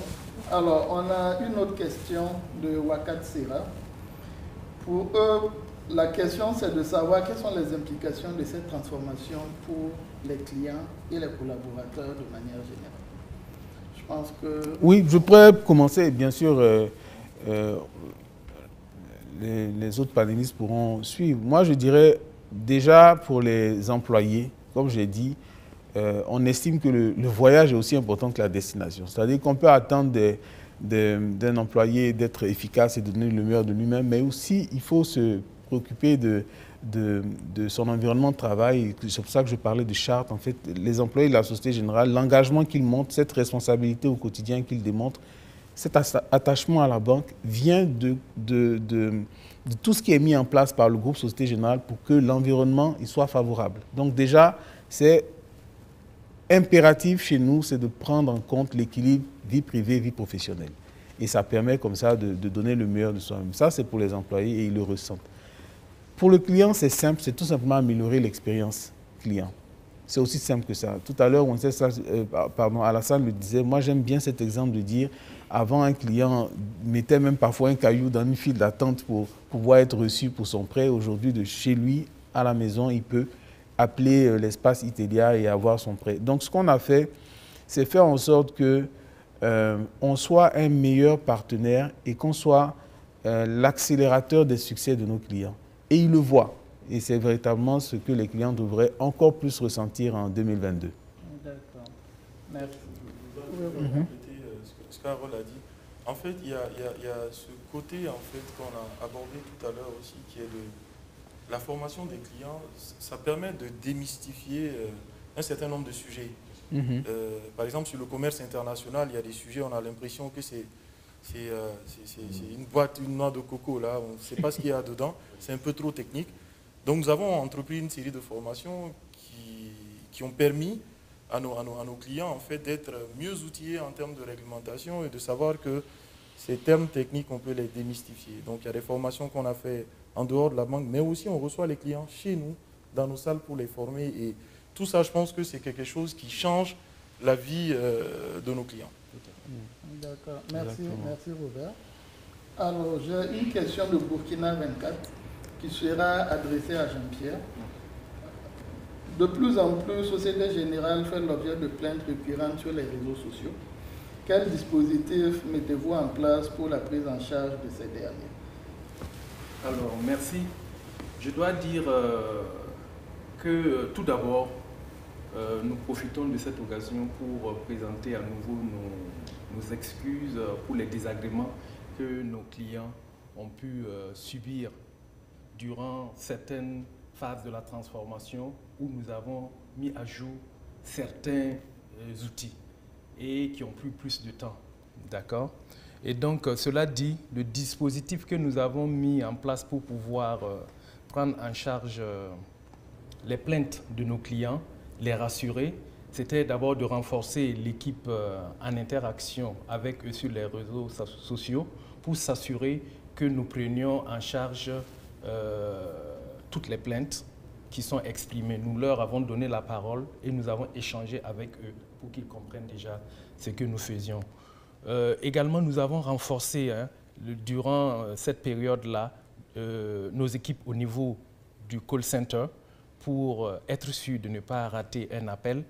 Alors, on a une autre question de Wakat Sera. Pour eux, la question, c'est de savoir quelles sont les implications de cette transformation pour les clients et les collaborateurs de manière générale. Oui, je pourrais commencer, bien sûr, euh, euh, les, autres panélistes pourront suivre. Moi, je dirais déjà pour les employés, comme j'ai dit, euh, on estime que le, voyage est aussi important que la destination. C'est-à-dire qu'on peut attendre d'un employé d'être efficace et de donner le meilleur de lui-même, mais aussi il faut se préoccuper de, de, son environnement de travail. C'est pour ça que je parlais de charte. En fait, les employés de la Société Générale, l'engagement qu'ils montrent, cette responsabilité au quotidien qu'ils démontrent, cet attachement à la banque vient de, tout ce qui est mis en place par le groupe Société Générale pour que l'environnement soit favorable. Donc déjà, c'est impératif chez nous, c'est de prendre en compte l'équilibre vie privée, vie professionnelle. Et ça permet comme ça de, de donner le meilleur de soi-même. Ça, c'est pour les employés et ils le ressentent. Pour le client, c'est simple, c'est tout simplement améliorer l'expérience client. C'est aussi simple que ça. Tout à l'heure, euh, pardon, Alassane le disait, moi j'aime bien cet exemple de dire, avant un client mettait même parfois un caillou dans une file d'attente pour pouvoir être reçu pour son prêt. Aujourd'hui, de chez lui à la maison, il peut appeler euh, l'espace Itelia et avoir son prêt. Donc ce qu'on a fait, c'est faire en sorte que euh, on soit un meilleur partenaire et qu'on soit l'accélérateur des succès de nos clients et ils le voient. Et c'est véritablement ce que les clients devraient encore plus ressentir en 2022. D'accord. Merci. Mhm. ce qu'Arol a dit. En fait, il y, a, ce côté en fait, qu'on a abordé tout à l'heure aussi, qui est de la formation des clients. Ça permet de démystifier euh, un certain nombre de sujets. Mhm. Euh, par exemple, sur le commerce international, il y a des sujets, on a l'impression que c'est euh, c'est une boîte, une noix de coco, là, on ne sait pas ce qu'il y a dedans, c'est un peu trop technique. Donc nous avons entrepris une série de formations qui, qui ont permis à nos, à nos, à nos clients en fait, d'être mieux outillés en termes de réglementation et de savoir que ces termes techniques, on peut les démystifier. Donc il y a des formations qu'on a fait en dehors de la banque, mais aussi on reçoit les clients chez nous, dans nos salles pour les former. Et tout ça, je pense que c'est quelque chose qui change la vie euh, de nos clients. D'accord, merci, merci Robert. Alors, j'ai une question de Burkina 24 qui sera adressée à Jean-Pierre. De plus en plus, Société Générale fait l'objet de plaintes récurrentes sur les réseaux sociaux. Quel dispositif mettez-vous en place pour la prise en charge de ces derniers? Alors, merci. Je dois dire euh, que euh, tout d'abord, euh, nous profitons de cette occasion pour présenter à nouveau nos, excuses pour les désagréments que nos clients ont pu subir durant certaines phases de la transformation où nous avons mis à jour certains outils et qui ont pris plus de temps. D'accord? Et donc, cela dit, le dispositif que nous avons mis en place pour pouvoir prendre en charge les plaintes de nos clients, les rassurer, c'était d'abord de renforcer l'équipe euh, en interaction avec eux sur les réseaux sociaux pour s'assurer que nous prenions en charge euh, toutes les plaintes qui sont exprimées. Nous leur avons donné la parole et nous avons échangé avec eux pour qu'ils comprennent déjà ce que nous faisions. Euh, également, nous avons renforcé hein, durant cette période-là nos équipes au niveau du call center pour être sûr de ne pas rater un appel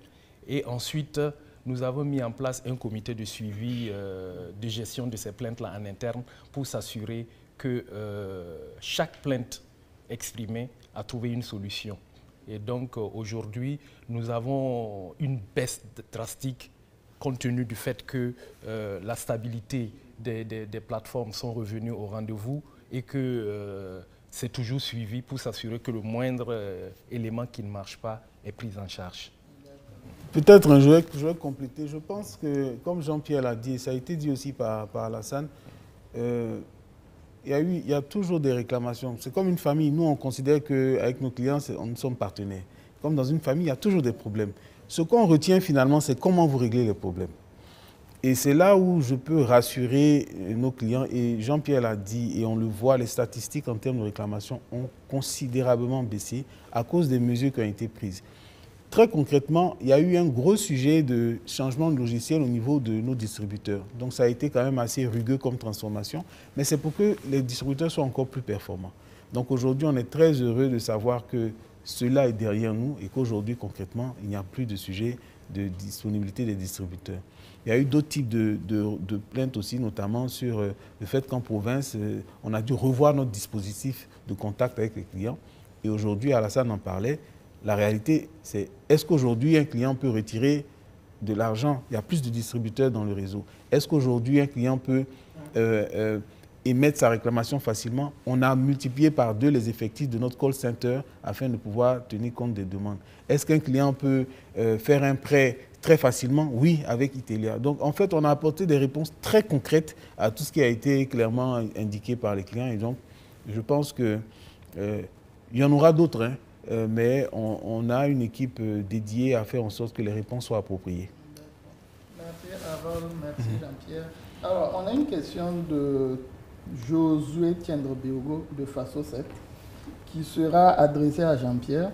et ensuite, nous avons mis en place un comité de suivi euh, de gestion de ces plaintes-là en interne pour s'assurer que euh, chaque plainte exprimée a trouvé une solution. Et donc euh, aujourd'hui, nous avons une baisse drastique compte tenu du fait que la stabilité des, des, plateformes sont revenues au rendez-vous et que c'est toujours suivi pour s'assurer que le moindre élément qui ne marche pas est pris en charge. Peut-être, vais, je vais compléter. Je pense que, comme Jean-Pierre l'a dit, ça a été dit aussi par, par Alassane, euh, il, y a toujours des réclamations. C'est comme une famille. Nous, on considère qu'avec nos clients, nous sommes partenaires. Comme dans une famille, il y a toujours des problèmes. Ce qu'on retient finalement, c'est comment vous réglez les problèmes. Et c'est là où je peux rassurer nos clients. Et Jean-Pierre l'a dit, et on le voit, les statistiques en termes de réclamation ont considérablement baissé à cause des mesures qui ont été prises. Très concrètement, il y a eu un gros sujet de changement de logiciel au niveau de nos distributeurs. Donc ça a été quand même assez rugueux comme transformation, mais c'est pour que les distributeurs soient encore plus performants. Donc aujourd'hui, on est très heureux de savoir que cela est derrière nous et qu'aujourd'hui, concrètement, il n'y a plus de sujet de disponibilité des distributeurs. Il y a eu d'autres types de, plaintes aussi, notamment sur euh, le fait qu'en province, euh, on a dû revoir notre dispositif de contact avec les clients. Et aujourd'hui, Alassane en parlait, la réalité, c'est est-ce qu'aujourd'hui un client peut retirer de l'argent? Il y a plus de distributeurs dans le réseau. Est-ce qu'aujourd'hui un client peut euh, euh, émettre sa réclamation facilement? On a multiplié par deux les effectifs de notre call center afin de pouvoir tenir compte des demandes. Est-ce qu'un client peut euh, faire un prêt très facilement? Oui, avec Itelia. Donc en fait, on a apporté des réponses très concrètes à tout ce qui a été clairement indiqué par les clients. Et donc, je pense qu'il y en aura d'autres. Hein. Euh, mais on, a une équipe euh, dédiée à faire en sorte que les réponses soient appropriées. Merci Harold, merci. Jean-Pierre. Alors, on a une question de Josué Tiendre Biogo de Faso 7 qui sera adressée à Jean-Pierre.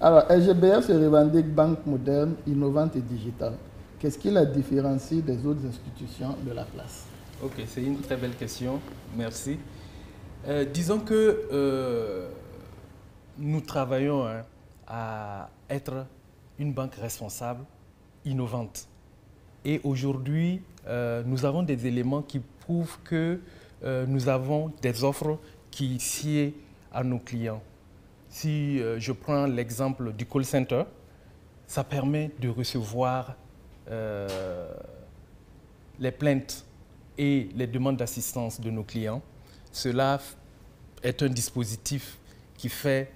Alors, LGBF se revendique banque moderne, innovante et digitale. Qu'est-ce qui la différencie des autres institutions de la place? Ok, c'est une très belle question. Merci. Euh, disons que nous travaillons hein, à être une banque responsable, innovante. Et aujourd'hui, euh, nous avons des éléments qui prouvent que euh, nous avons des offres qui sied à nos clients. Si euh, je prends l'exemple du call center, ça permet de recevoir les plaintes et les demandes d'assistance de nos clients. Cela est un dispositif qui fait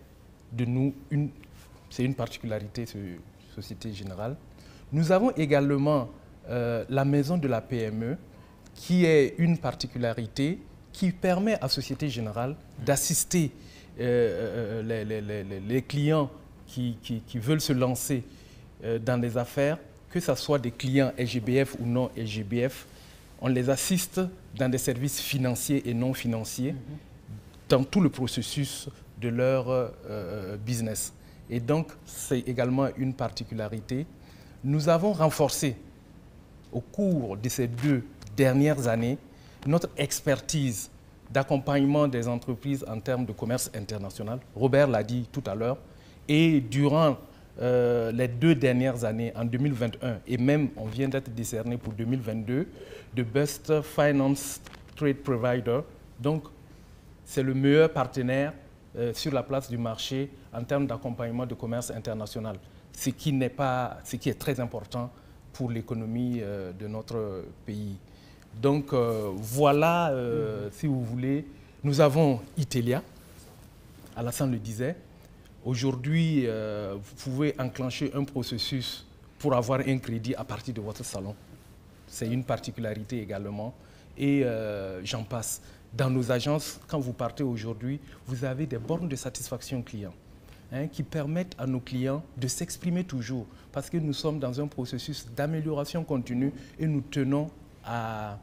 de nous, c'est une particularité de Société Générale. Nous avons également euh, la maison de la PME, qui est une particularité qui permet à Société Générale d'assister euh, euh, les, clients qui, veulent se lancer dans les affaires, que ce soit des clients SGBF ou non SGBF. On les assiste dans des services financiers et non financiers, dans tout le processus de leur euh, euh, business. Et donc, c'est également une particularité. Nous avons renforcé au cours de ces deux dernières années notre expertise d'accompagnement des entreprises en termes de commerce international. Robert l'a dit tout à l'heure. Et durant euh, les deux dernières années, en 2021, et même on vient d'être décerné pour 2022, de Best Finance Trade Provider. Donc, c'est le meilleur partenaire sur la place du marché en termes d'accompagnement de commerce international, ce qui, n'est pas, ce qui est très important pour l'économie euh, de notre pays. Donc euh, voilà, mm-hmm. si vous voulez, nous avons Itelia, Alassane le disait. Aujourd'hui, vous pouvez enclencher un processus pour avoir un crédit à partir de votre salon. C'est une particularité également. Et euh, j'en passe. Dans nos agences, quand vous partez aujourd'hui, vous avez des bornes de satisfaction client hein, qui permettent à nos clients de s'exprimer toujours parce que nous sommes dans un processus d'amélioration continue et nous tenons à,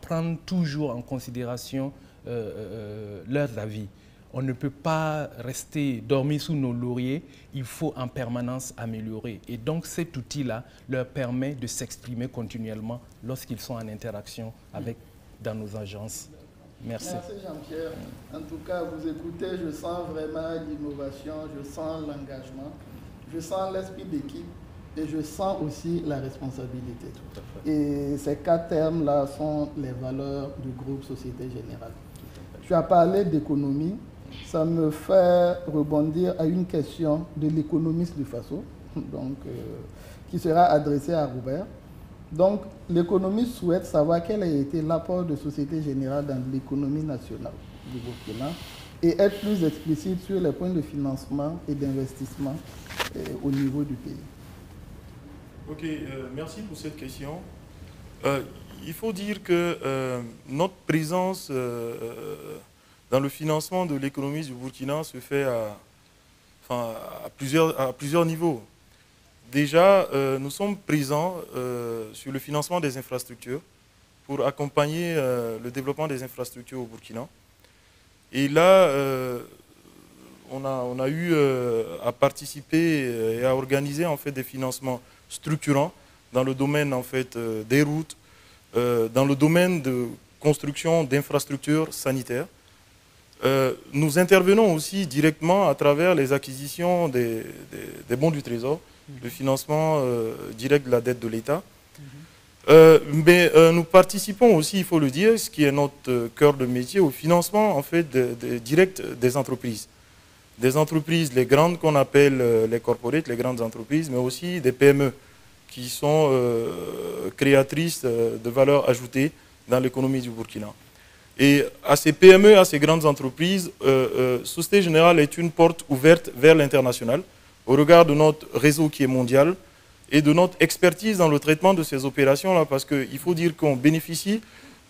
prendre toujours en considération euh, euh, leurs avis. On ne peut pas rester dormir sous nos lauriers, il faut en permanence améliorer. Et donc cet outil-là leur permet de s'exprimer continuellement lorsqu'ils sont en interaction avec dans nos agences. Merci. Merci Jean-Pierre. En tout cas, vous écoutez, je sens vraiment l'innovation, je sens l'engagement, je sens l'esprit d'équipe et je sens aussi la responsabilité. Et ces quatre termes-là sont les valeurs du groupe Société Générale. Tu as parlé d'économie, ça me fait rebondir à une question de l'économiste du Faso, donc, euh, qui sera adressée à Robert. Donc, l'économiste souhaite savoir quel a été l'apport de Société Générale dans l'économie nationale du Burkina et être plus explicite sur les points de financement et d'investissement euh, au niveau du pays. Ok, euh, merci pour cette question. Euh, il faut dire que notre présence dans le financement de l'économie du Burkina se fait à plusieurs niveaux. Déjà, euh, nous sommes présents euh, sur le financement des infrastructures pour accompagner euh, le développement des infrastructures au Burkina. Et là, on a, eu à participer et à organiser en fait, des financements structurants dans le domaine en fait, des routes, dans le domaine de construction d'infrastructures sanitaires. nous intervenons aussi directement à travers les acquisitions des bons du Trésor le financement euh, direct de la dette de l'État. Euh, mais euh, nous participons aussi, il faut le dire, ce qui est notre cœur de métier, au financement en fait direct des entreprises. Des entreprises, les grandes qu'on appelle les corporates, les grandes entreprises, mais aussi des PME qui sont créatrices de valeur ajoutée dans l'économie du Burkina. Et à ces PME, à ces grandes entreprises, Société Générale est une porte ouverte vers l'international au regard de notre réseau qui est mondial et de notre expertise dans le traitement de ces opérations-là, parce qu'il faut dire qu'on bénéficie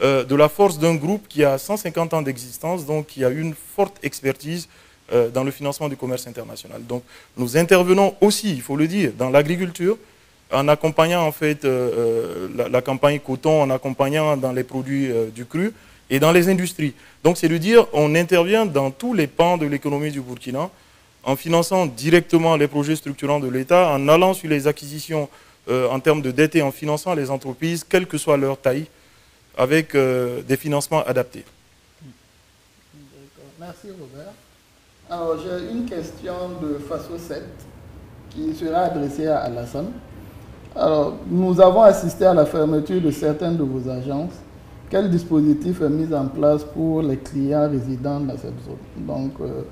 euh, de la force d'un groupe qui a 150 ans d'existence, donc qui a une forte expertise euh, dans le financement du commerce international. Donc nous intervenons aussi, il faut le dire, dans l'agriculture, en accompagnant en fait euh, la, campagne coton, en accompagnant dans les produits du cru et dans les industries. Donc c'est de dire, on intervient dans tous les pans de l'économie du Burkina, en finançant directement les projets structurants de l'État, en allant sur les acquisitions euh, en termes de dette et en finançant les entreprises, quelle que soit leur taille, avec euh, des financements adaptés. Merci Robert. Alors j'ai une question de Faso 7 qui sera adressée à Alassane. Alors nous avons assisté à la fermeture de certaines de vos agences. Quel dispositif est mis en place pour les clients résidant dans cette zone? Donc, euh,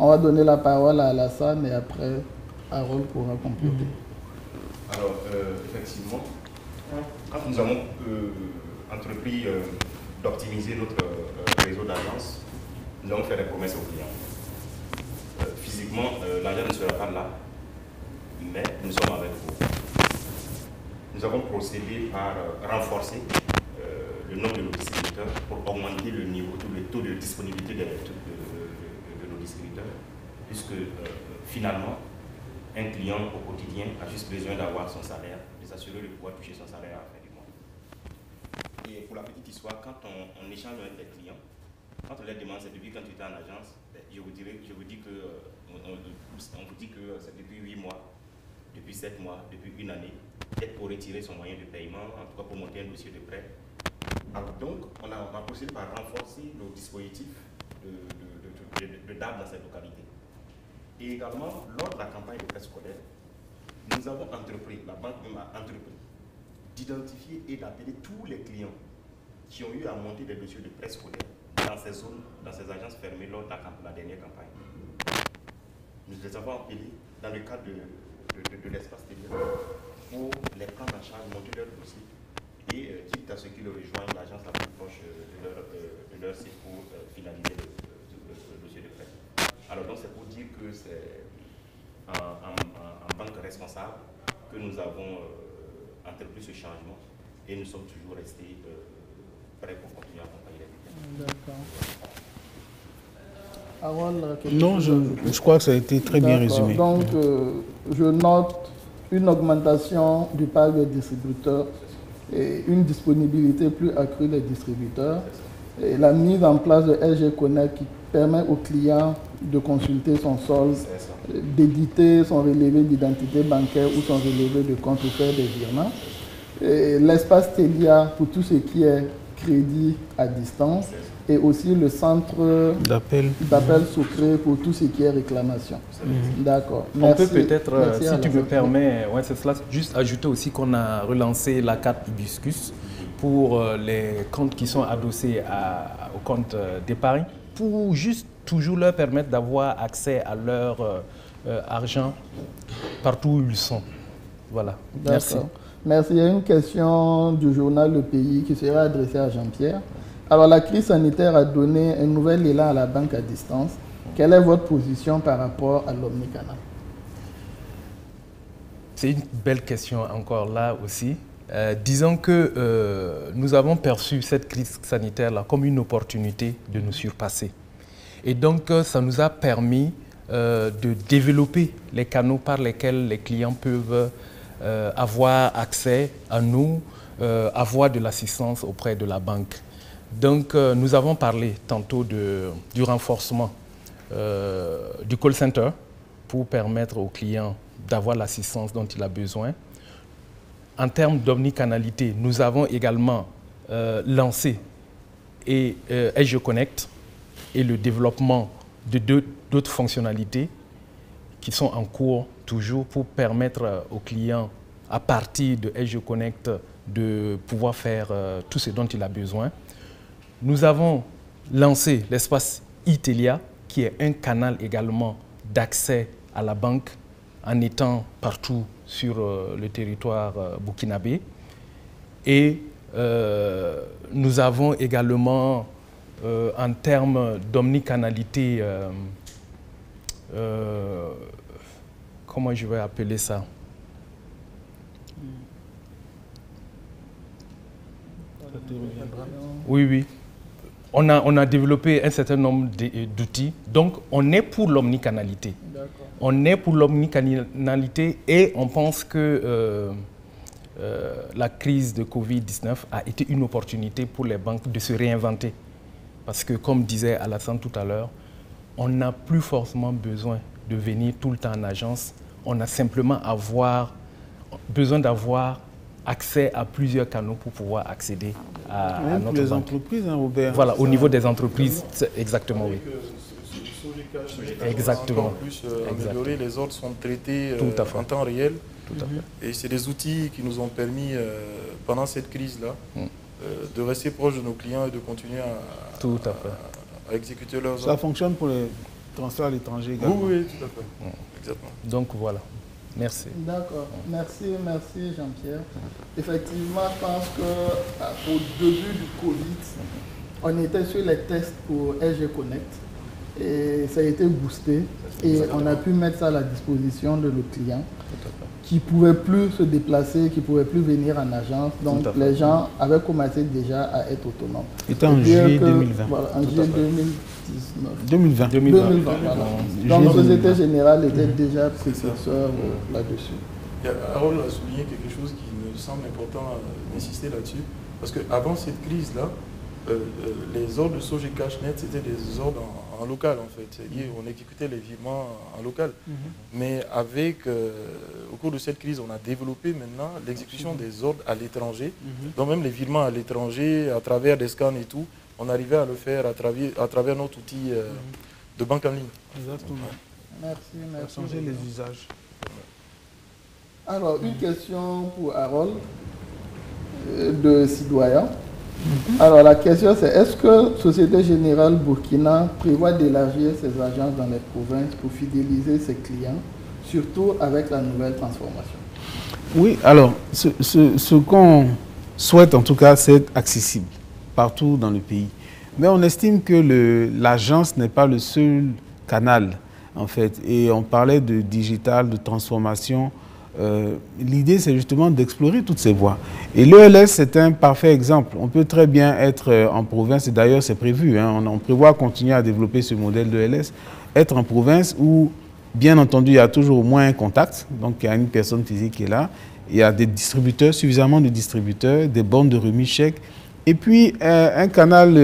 on va donner la parole à Alassane et après, Harold pourra compléter. Alors, euh, effectivement, quand nous avons euh, entrepris euh, d'optimiser notre réseau d'agences, nous avons fait des promesses aux clients. physiquement, l'agent ne sera pas là, mais nous sommes avec vous. Nous avons procédé par renforcer le nombre de distributeurs pour augmenter le niveau, le taux de disponibilité des, puisque euh, finalement, un client au quotidien a juste besoin d'avoir son salaire, de s'assurer de pouvoir toucher son salaire à la fin du mois. Et pour la petite histoire, quand on, échange avec des clients, quand on leur demande c'est depuis quand tu étais en agence, ben, je vous, dis que euh, on, vous dit que c'est depuis 8 mois, depuis 7 mois, depuis une année, peut-être pour retirer son moyen de paiement, en tout cas pour monter un dossier de prêt. Alors donc, on a, procédé par renforcer le dispositif de, de, DAB dans cette localité. Et également, lors de la campagne de presse scolaire, nous avons entrepris, la banque même a entrepris, d'identifier et d'appeler tous les clients qui ont eu à monter des dossiers de presse scolaire dans ces zones, dans ces agences fermées lors de la, dernière campagne. Nous les avons appelés dans le cadre de, l'espace téléphonique pour les prendre en charge, monter leurs dossiers et euh, quitte à ce qu'ils rejoignent l'agence la plus proche euh, de, leur, euh, de leur site pour finaliser le, alors donc c'est pour dire que c'est en, banque responsable, que nous avons entrepris ce changement et nous sommes toujours restés prêts pour continuer à accompagner les clients. D'accord. Non, je, je, crois que ça a été très bien résumé. Donc, je note une augmentation du parc des distributeurs et une disponibilité plus accrue des distributeurs et la mise en place de LG Connect qui permet aux clients de consulter son solde, d'éditer son relevé d'identité bancaire ou son relevé de compte ou faire des virements. L'espace Telia pour tout ce qui est crédit à distance et aussi le centre d'appel. secret pour tout ce qui est réclamation. Mhm. D'accord. On peut peut-être, si tu me permets, ouais, c'est cela, juste ajouter aussi qu'on a relancé la carte Hibiscus pour les comptes qui sont adossés à, au compte d'épargne pour juste toujours leur permettre d'avoir accès à leur euh, argent partout où ils sont. Voilà. Merci. Merci. Il y a une question du journal Le Pays qui sera adressée à Jean-Pierre. Alors, la crise sanitaire a donné un nouvel élan à la banque à distance. Quelle est votre position par rapport à l'omnicanal? C'est une belle question encore là aussi. Euh, disons que euh, nous avons perçu cette crise sanitaire-là comme une opportunité de nous surpasser. Et donc, euh, ça nous a permis de développer les canaux par lesquels les clients peuvent avoir accès à nous, avoir de l'assistance auprès de la banque. Donc, nous avons parlé tantôt du renforcement du call center pour permettre aux clients d'avoir l'assistance dont il a besoin. En termes d'omnicanalité, nous avons également euh, lancé euh, Edge Connect et le développement de d'autres fonctionnalités qui sont en cours toujours pour permettre aux clients, à partir de Edge Connect, de pouvoir faire euh, tout ce dont il a besoin. Nous avons lancé l'espace Itelia, qui est un canal également d'accès à la banque en étant partout sur euh, le territoire euh, burkinabé. Et euh, nous avons également, en termes d'omnicanalité, comment je vais appeler ça? Oui, oui. On a, on a développé un certain nombre d'outils. Donc, on est pour l'omnicanalité. On est pour l'omnicanalité et on pense que euh, euh, la crise de Covid-19 a été une opportunité pour les banques de se réinventer. Parce que, comme disait Alassane tout à l'heure, on n'a plus forcément besoin de venir tout le temps en agence. On a simplement avoir, besoin d'avoir accès à plusieurs canaux pour pouvoir accéder à, notre pour les banque. entreprises, hein, Robert. Voilà, au niveau des entreprises, exactement oui. Avec, ce- ce Sogecash, Exactement. Encore plus euh, Exactement. amélioré, les ordres sont traités euh, Tout à fait. en temps réel. Tout à fait. Et c'est des outils qui nous ont permis, euh, pendant cette crise-là, Mm. euh, de rester proche de nos clients et de continuer à, Tout à fait. à exécuter leurs Ça ordres. fonctionne pour les transferts à l'étranger Oui, également. oui, tout à fait. Exactement. Donc voilà. Merci. D'accord. Merci, merci Jean-Pierre. Effectivement, je pense qu'au début du Covid, on était sur les tests pour LG Connect et ça a été boosté et on a pu mettre ça à la disposition de nos clients qui ne pouvaient plus se déplacer, qui ne pouvaient plus venir en agence. Donc les gens avaient commencé déjà à être autonomes. C'était en juillet que- 2020. Voilà, en juillet fait. 2019. 2020. 2020. 2020, voilà. Donc, 2020. Société Générale était déjà précurseur euh, là-dessus. Il y a- Harold a souligné quelque chose qui me semble important euh, d'insister là-dessus. Parce qu'avant cette crise-là, euh, euh, les ordres de Soge Net, c'était des ordres en, en local en fait. C'est-à-dire, on exécutait les virements en local. Mais avec, euh, au cours de cette crise, on a développé maintenant l'exécution des ordres à l'étranger. Donc même les virements à l'étranger, à travers des scans et tout, on arrivait à le faire à travers, à travers notre outil euh, de banque en ligne. Exactement. Merci, merci. changé les usages. Alors, une question pour Harold euh, de citoyen. Alors, la question c'est est-ce que Société Générale Burkina prévoit d'élargir ses agences dans les provinces pour fidéliser ses clients, surtout avec la nouvelle transformation? Oui, alors, ce, qu'on souhaite en tout cas, c'est être accessible partout dans le pays. Mais on estime que l'agence n'est pas le seul canal, en fait. Et on parlait de digital, de transformation. Euh, l'idée, c'est justement d'explorer toutes ces voies. Et l'ELS, c'est un parfait exemple. On peut très bien être euh, en province, et d'ailleurs, c'est prévu. Hein. on, prévoit continuer à développer ce modèle d'ELS. Être en province où, bien entendu, il y a toujours au moins un contact. Donc, il y a une personne physique qui est là. Il y a des distributeurs, suffisamment de distributeurs, des bornes de remise chèques. Et puis, un canal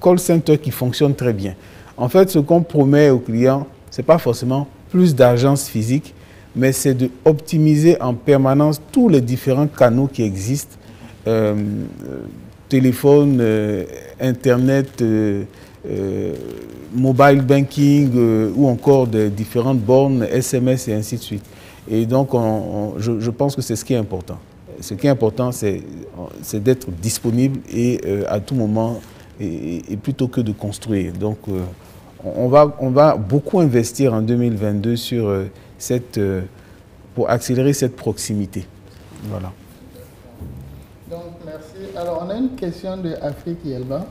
call center qui fonctionne très bien. En fait, ce qu'on promet aux clients, ce n'est pas forcément plus d'agences physiques, mais c'est d'optimiser en permanence tous les différents canaux qui existent, euh, téléphone, euh, Internet, euh, mobile banking ou encore des différentes bornes, SMS et ainsi de suite. Et donc, je, pense que c'est ce qui est important. Ce qui est important, c'est d'être disponible et à tout moment, et, plutôt que de construire. Donc, on, va, on va beaucoup investir en 2022 sur cette, euh, pour accélérer cette proximité. Voilà. Donc, merci. Alors, on a une question de Afrique Yelba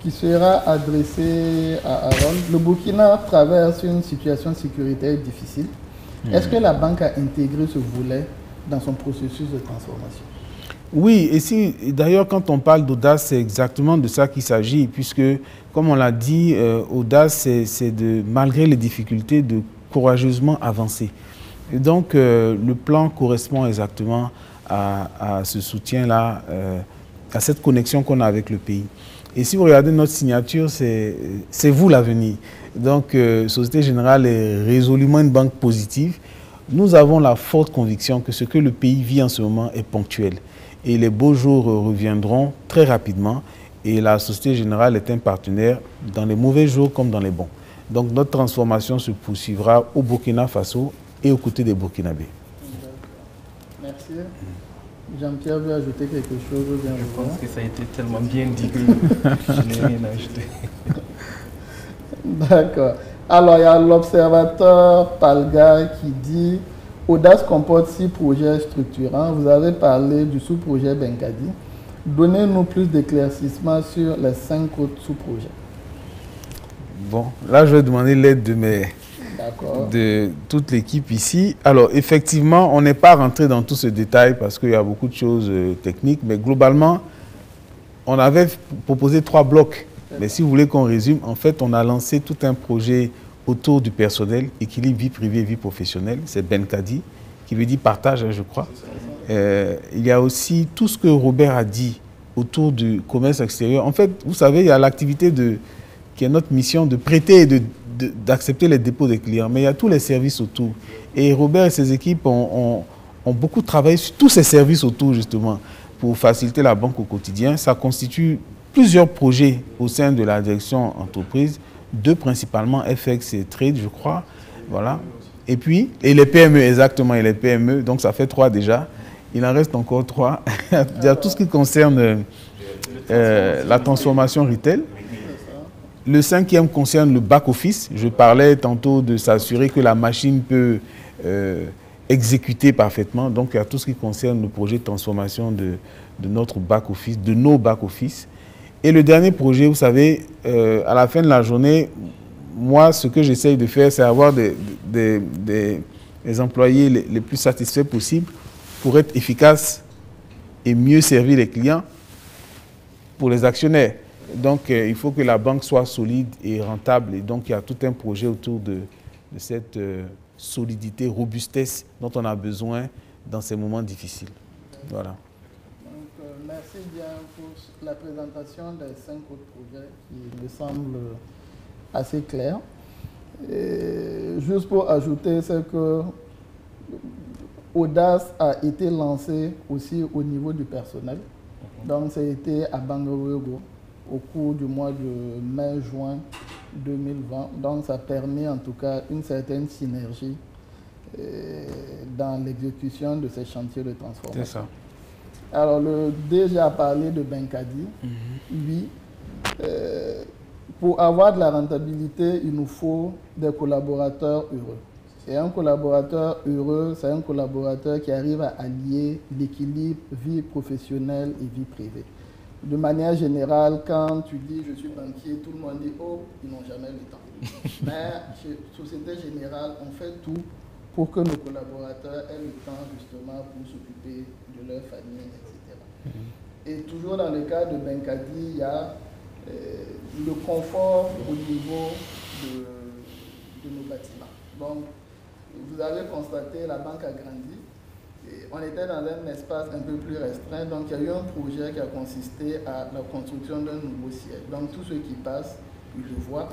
qui sera adressée à Aaron. Le Burkina traverse une situation sécuritaire difficile. Hmm. Est-ce que la banque a intégré ce volet dans son processus de transformation? Oui, et si, d'ailleurs, quand on parle d'audace, c'est exactement de ça qu'il s'agit, puisque, comme on l'a dit, euh, audace, c'est de, malgré les difficultés, de courageusement avancer. Et donc, euh, le plan correspond exactement à, ce soutien-là, euh, à cette connexion qu'on a avec le pays. Et si vous regardez notre signature, c'est vous l'avenir. Donc, euh, Société Générale est résolument une banque positive. Nous avons la forte conviction que ce que le pays vit en ce moment est ponctuel. Et les beaux jours reviendront très rapidement. Et la Société Générale est un partenaire dans les mauvais jours comme dans les bons. Donc notre transformation se poursuivra au Burkina Faso et aux côtés des Burkinabés. Merci. Jean-Pierre veut ajouter quelque chose bien Je pense que ça a été tellement bien dit que je n'ai rien à ajouter. D'accord. Alors, il y a l'observateur Palga qui dit Audace comporte six projets structurants. Vous avez parlé du sous-projet Benkadi. Donnez-nous plus d'éclaircissements sur les cinq autres sous-projets. Bon, là, je vais demander l'aide de, mes, de toute l'équipe ici. Alors, effectivement, on n'est pas rentré dans tout ce détail parce qu'il y a beaucoup de choses euh, techniques, mais globalement, on avait proposé trois blocs. Mais si vous voulez qu'on résume, en fait, on a lancé tout un projet autour du personnel, équilibre vie privée, vie professionnelle. C'est Ben Kadi, qui veut dire partage, hein, je crois. Euh, il y a aussi tout ce que Robert a dit autour du commerce extérieur. En fait, vous savez, il y a l'activité de qui est notre mission de prêter et d'accepter les dépôts des clients. Mais il y a tous les services autour. Et Robert et ses équipes ont, beaucoup travaillé sur tous ces services autour, justement, pour faciliter la banque au quotidien. Ça constitue plusieurs projets au sein de la direction entreprise, deux principalement, FX et Trade, je crois. Voilà. Et puis, et les PME, exactement, et les PME, donc ça fait trois déjà. Il en reste encore trois. il y a tout ce qui concerne euh, la transformation retail. Le cinquième concerne le back-office. Je parlais tantôt de s'assurer que la machine peut euh, exécuter parfaitement. Donc, a tout ce qui concerne le projet de transformation de, notre back-office, de nos back-office. Et le dernier projet, vous savez, euh, à la fin de la journée, moi, ce que j'essaye de faire, c'est avoir des, employés les, les, plus satisfaits possibles pour être efficaces et mieux servir les clients pour les actionnaires. Donc, euh, il faut que la banque soit solide et rentable. Et donc, il y a tout un projet autour de, cette euh, solidité, robustesse dont on a besoin dans ces moments difficiles. Voilà. Donc, euh, merci bien pour la présentation des cinq autres projets qui me semblent assez clairs. juste pour ajouter, c'est que Audace a été lancé aussi au niveau du personnel. Donc, ça a été à Bangalore au cours du mois de mai-juin 2020. Donc ça permet en tout cas une certaine synergie euh, dans l'exécution de ces chantiers de transformation. C'est ça. Alors le déjà a parlé de Benkadi. Mhm. Oui. Euh, pour avoir de la rentabilité, il nous faut des collaborateurs heureux. Et un collaborateur heureux, c'est un collaborateur qui arrive à allier l'équilibre vie professionnelle et vie privée de manière générale, quand tu dis je suis banquier, tout le monde dit oh, ils n'ont jamais le temps. Mais chez Société Générale, on fait tout pour que nos collaborateurs aient le temps justement pour s'occuper de leur famille, etc. Et toujours dans le cas de Benkadi, il y a euh, le confort au niveau de, de nos bâtiments. Donc, vous avez constaté, la banque a grandi. On était dans un espace un peu plus restreint, donc il y a eu un projet qui a consisté à la construction d'un nouveau siège. Donc tous ceux qui passent, ils le voient.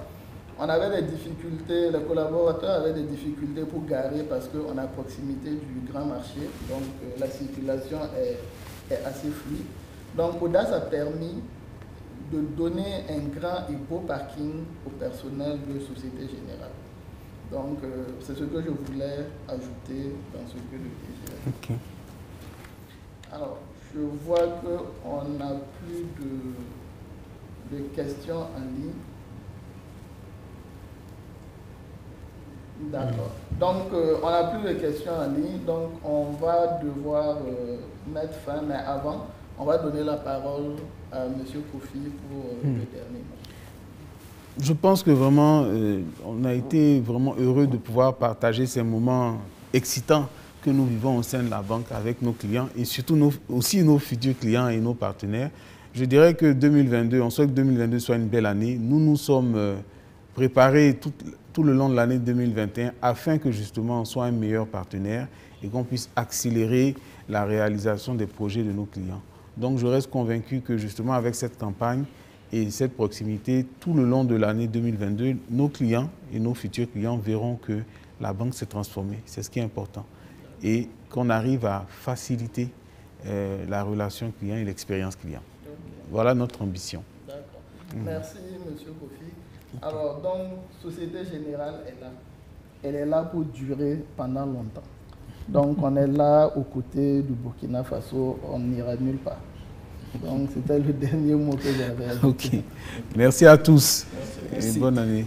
On avait des difficultés, les collaborateurs avaient des difficultés pour garer parce qu'on est à proximité du grand marché, donc euh, la circulation est, assez fluide. Donc Audace a permis de donner un grand et beau parking au personnel de Société Générale. Donc, euh, c'est ce que je voulais ajouter dans ce que le DG Alors, je vois qu'on n'a plus de, de, questions en ligne. D'accord. Donc, euh, on n'a plus de questions en ligne, donc on va devoir euh, mettre fin, mais avant, on va donner la parole à M. Kofi pour euh, hmm. le dernier je pense que vraiment, euh, on a été vraiment heureux de pouvoir partager ces moments excitants que nous vivons au sein de la banque avec nos clients et surtout aussi nos futurs clients et nos partenaires. Je dirais que 2022, on souhaite que 2022 soit une belle année. Nous nous sommes euh, préparés tout, tout le long de l'année 2021 afin que justement on soit un meilleur partenaire et qu'on puisse accélérer la réalisation des projets de nos clients. Donc je reste convaincu que justement avec cette campagne, et cette proximité, tout le long de l'année 2022, nos clients et nos futurs clients verront que la banque s'est transformée. C'est ce qui est important. Et qu'on arrive à faciliter euh, la relation client et l'expérience client. Voilà notre ambition. D'accord. Mm. Merci, M. Kofi. Alors, donc, Société Générale est là. Elle est là pour durer pendant longtemps. Donc, on est là aux côtés du Burkina Faso, on n'ira nulle part. Donc, c'était le dernier mot que j'avais. Ok. Merci à tous. Et bonne année.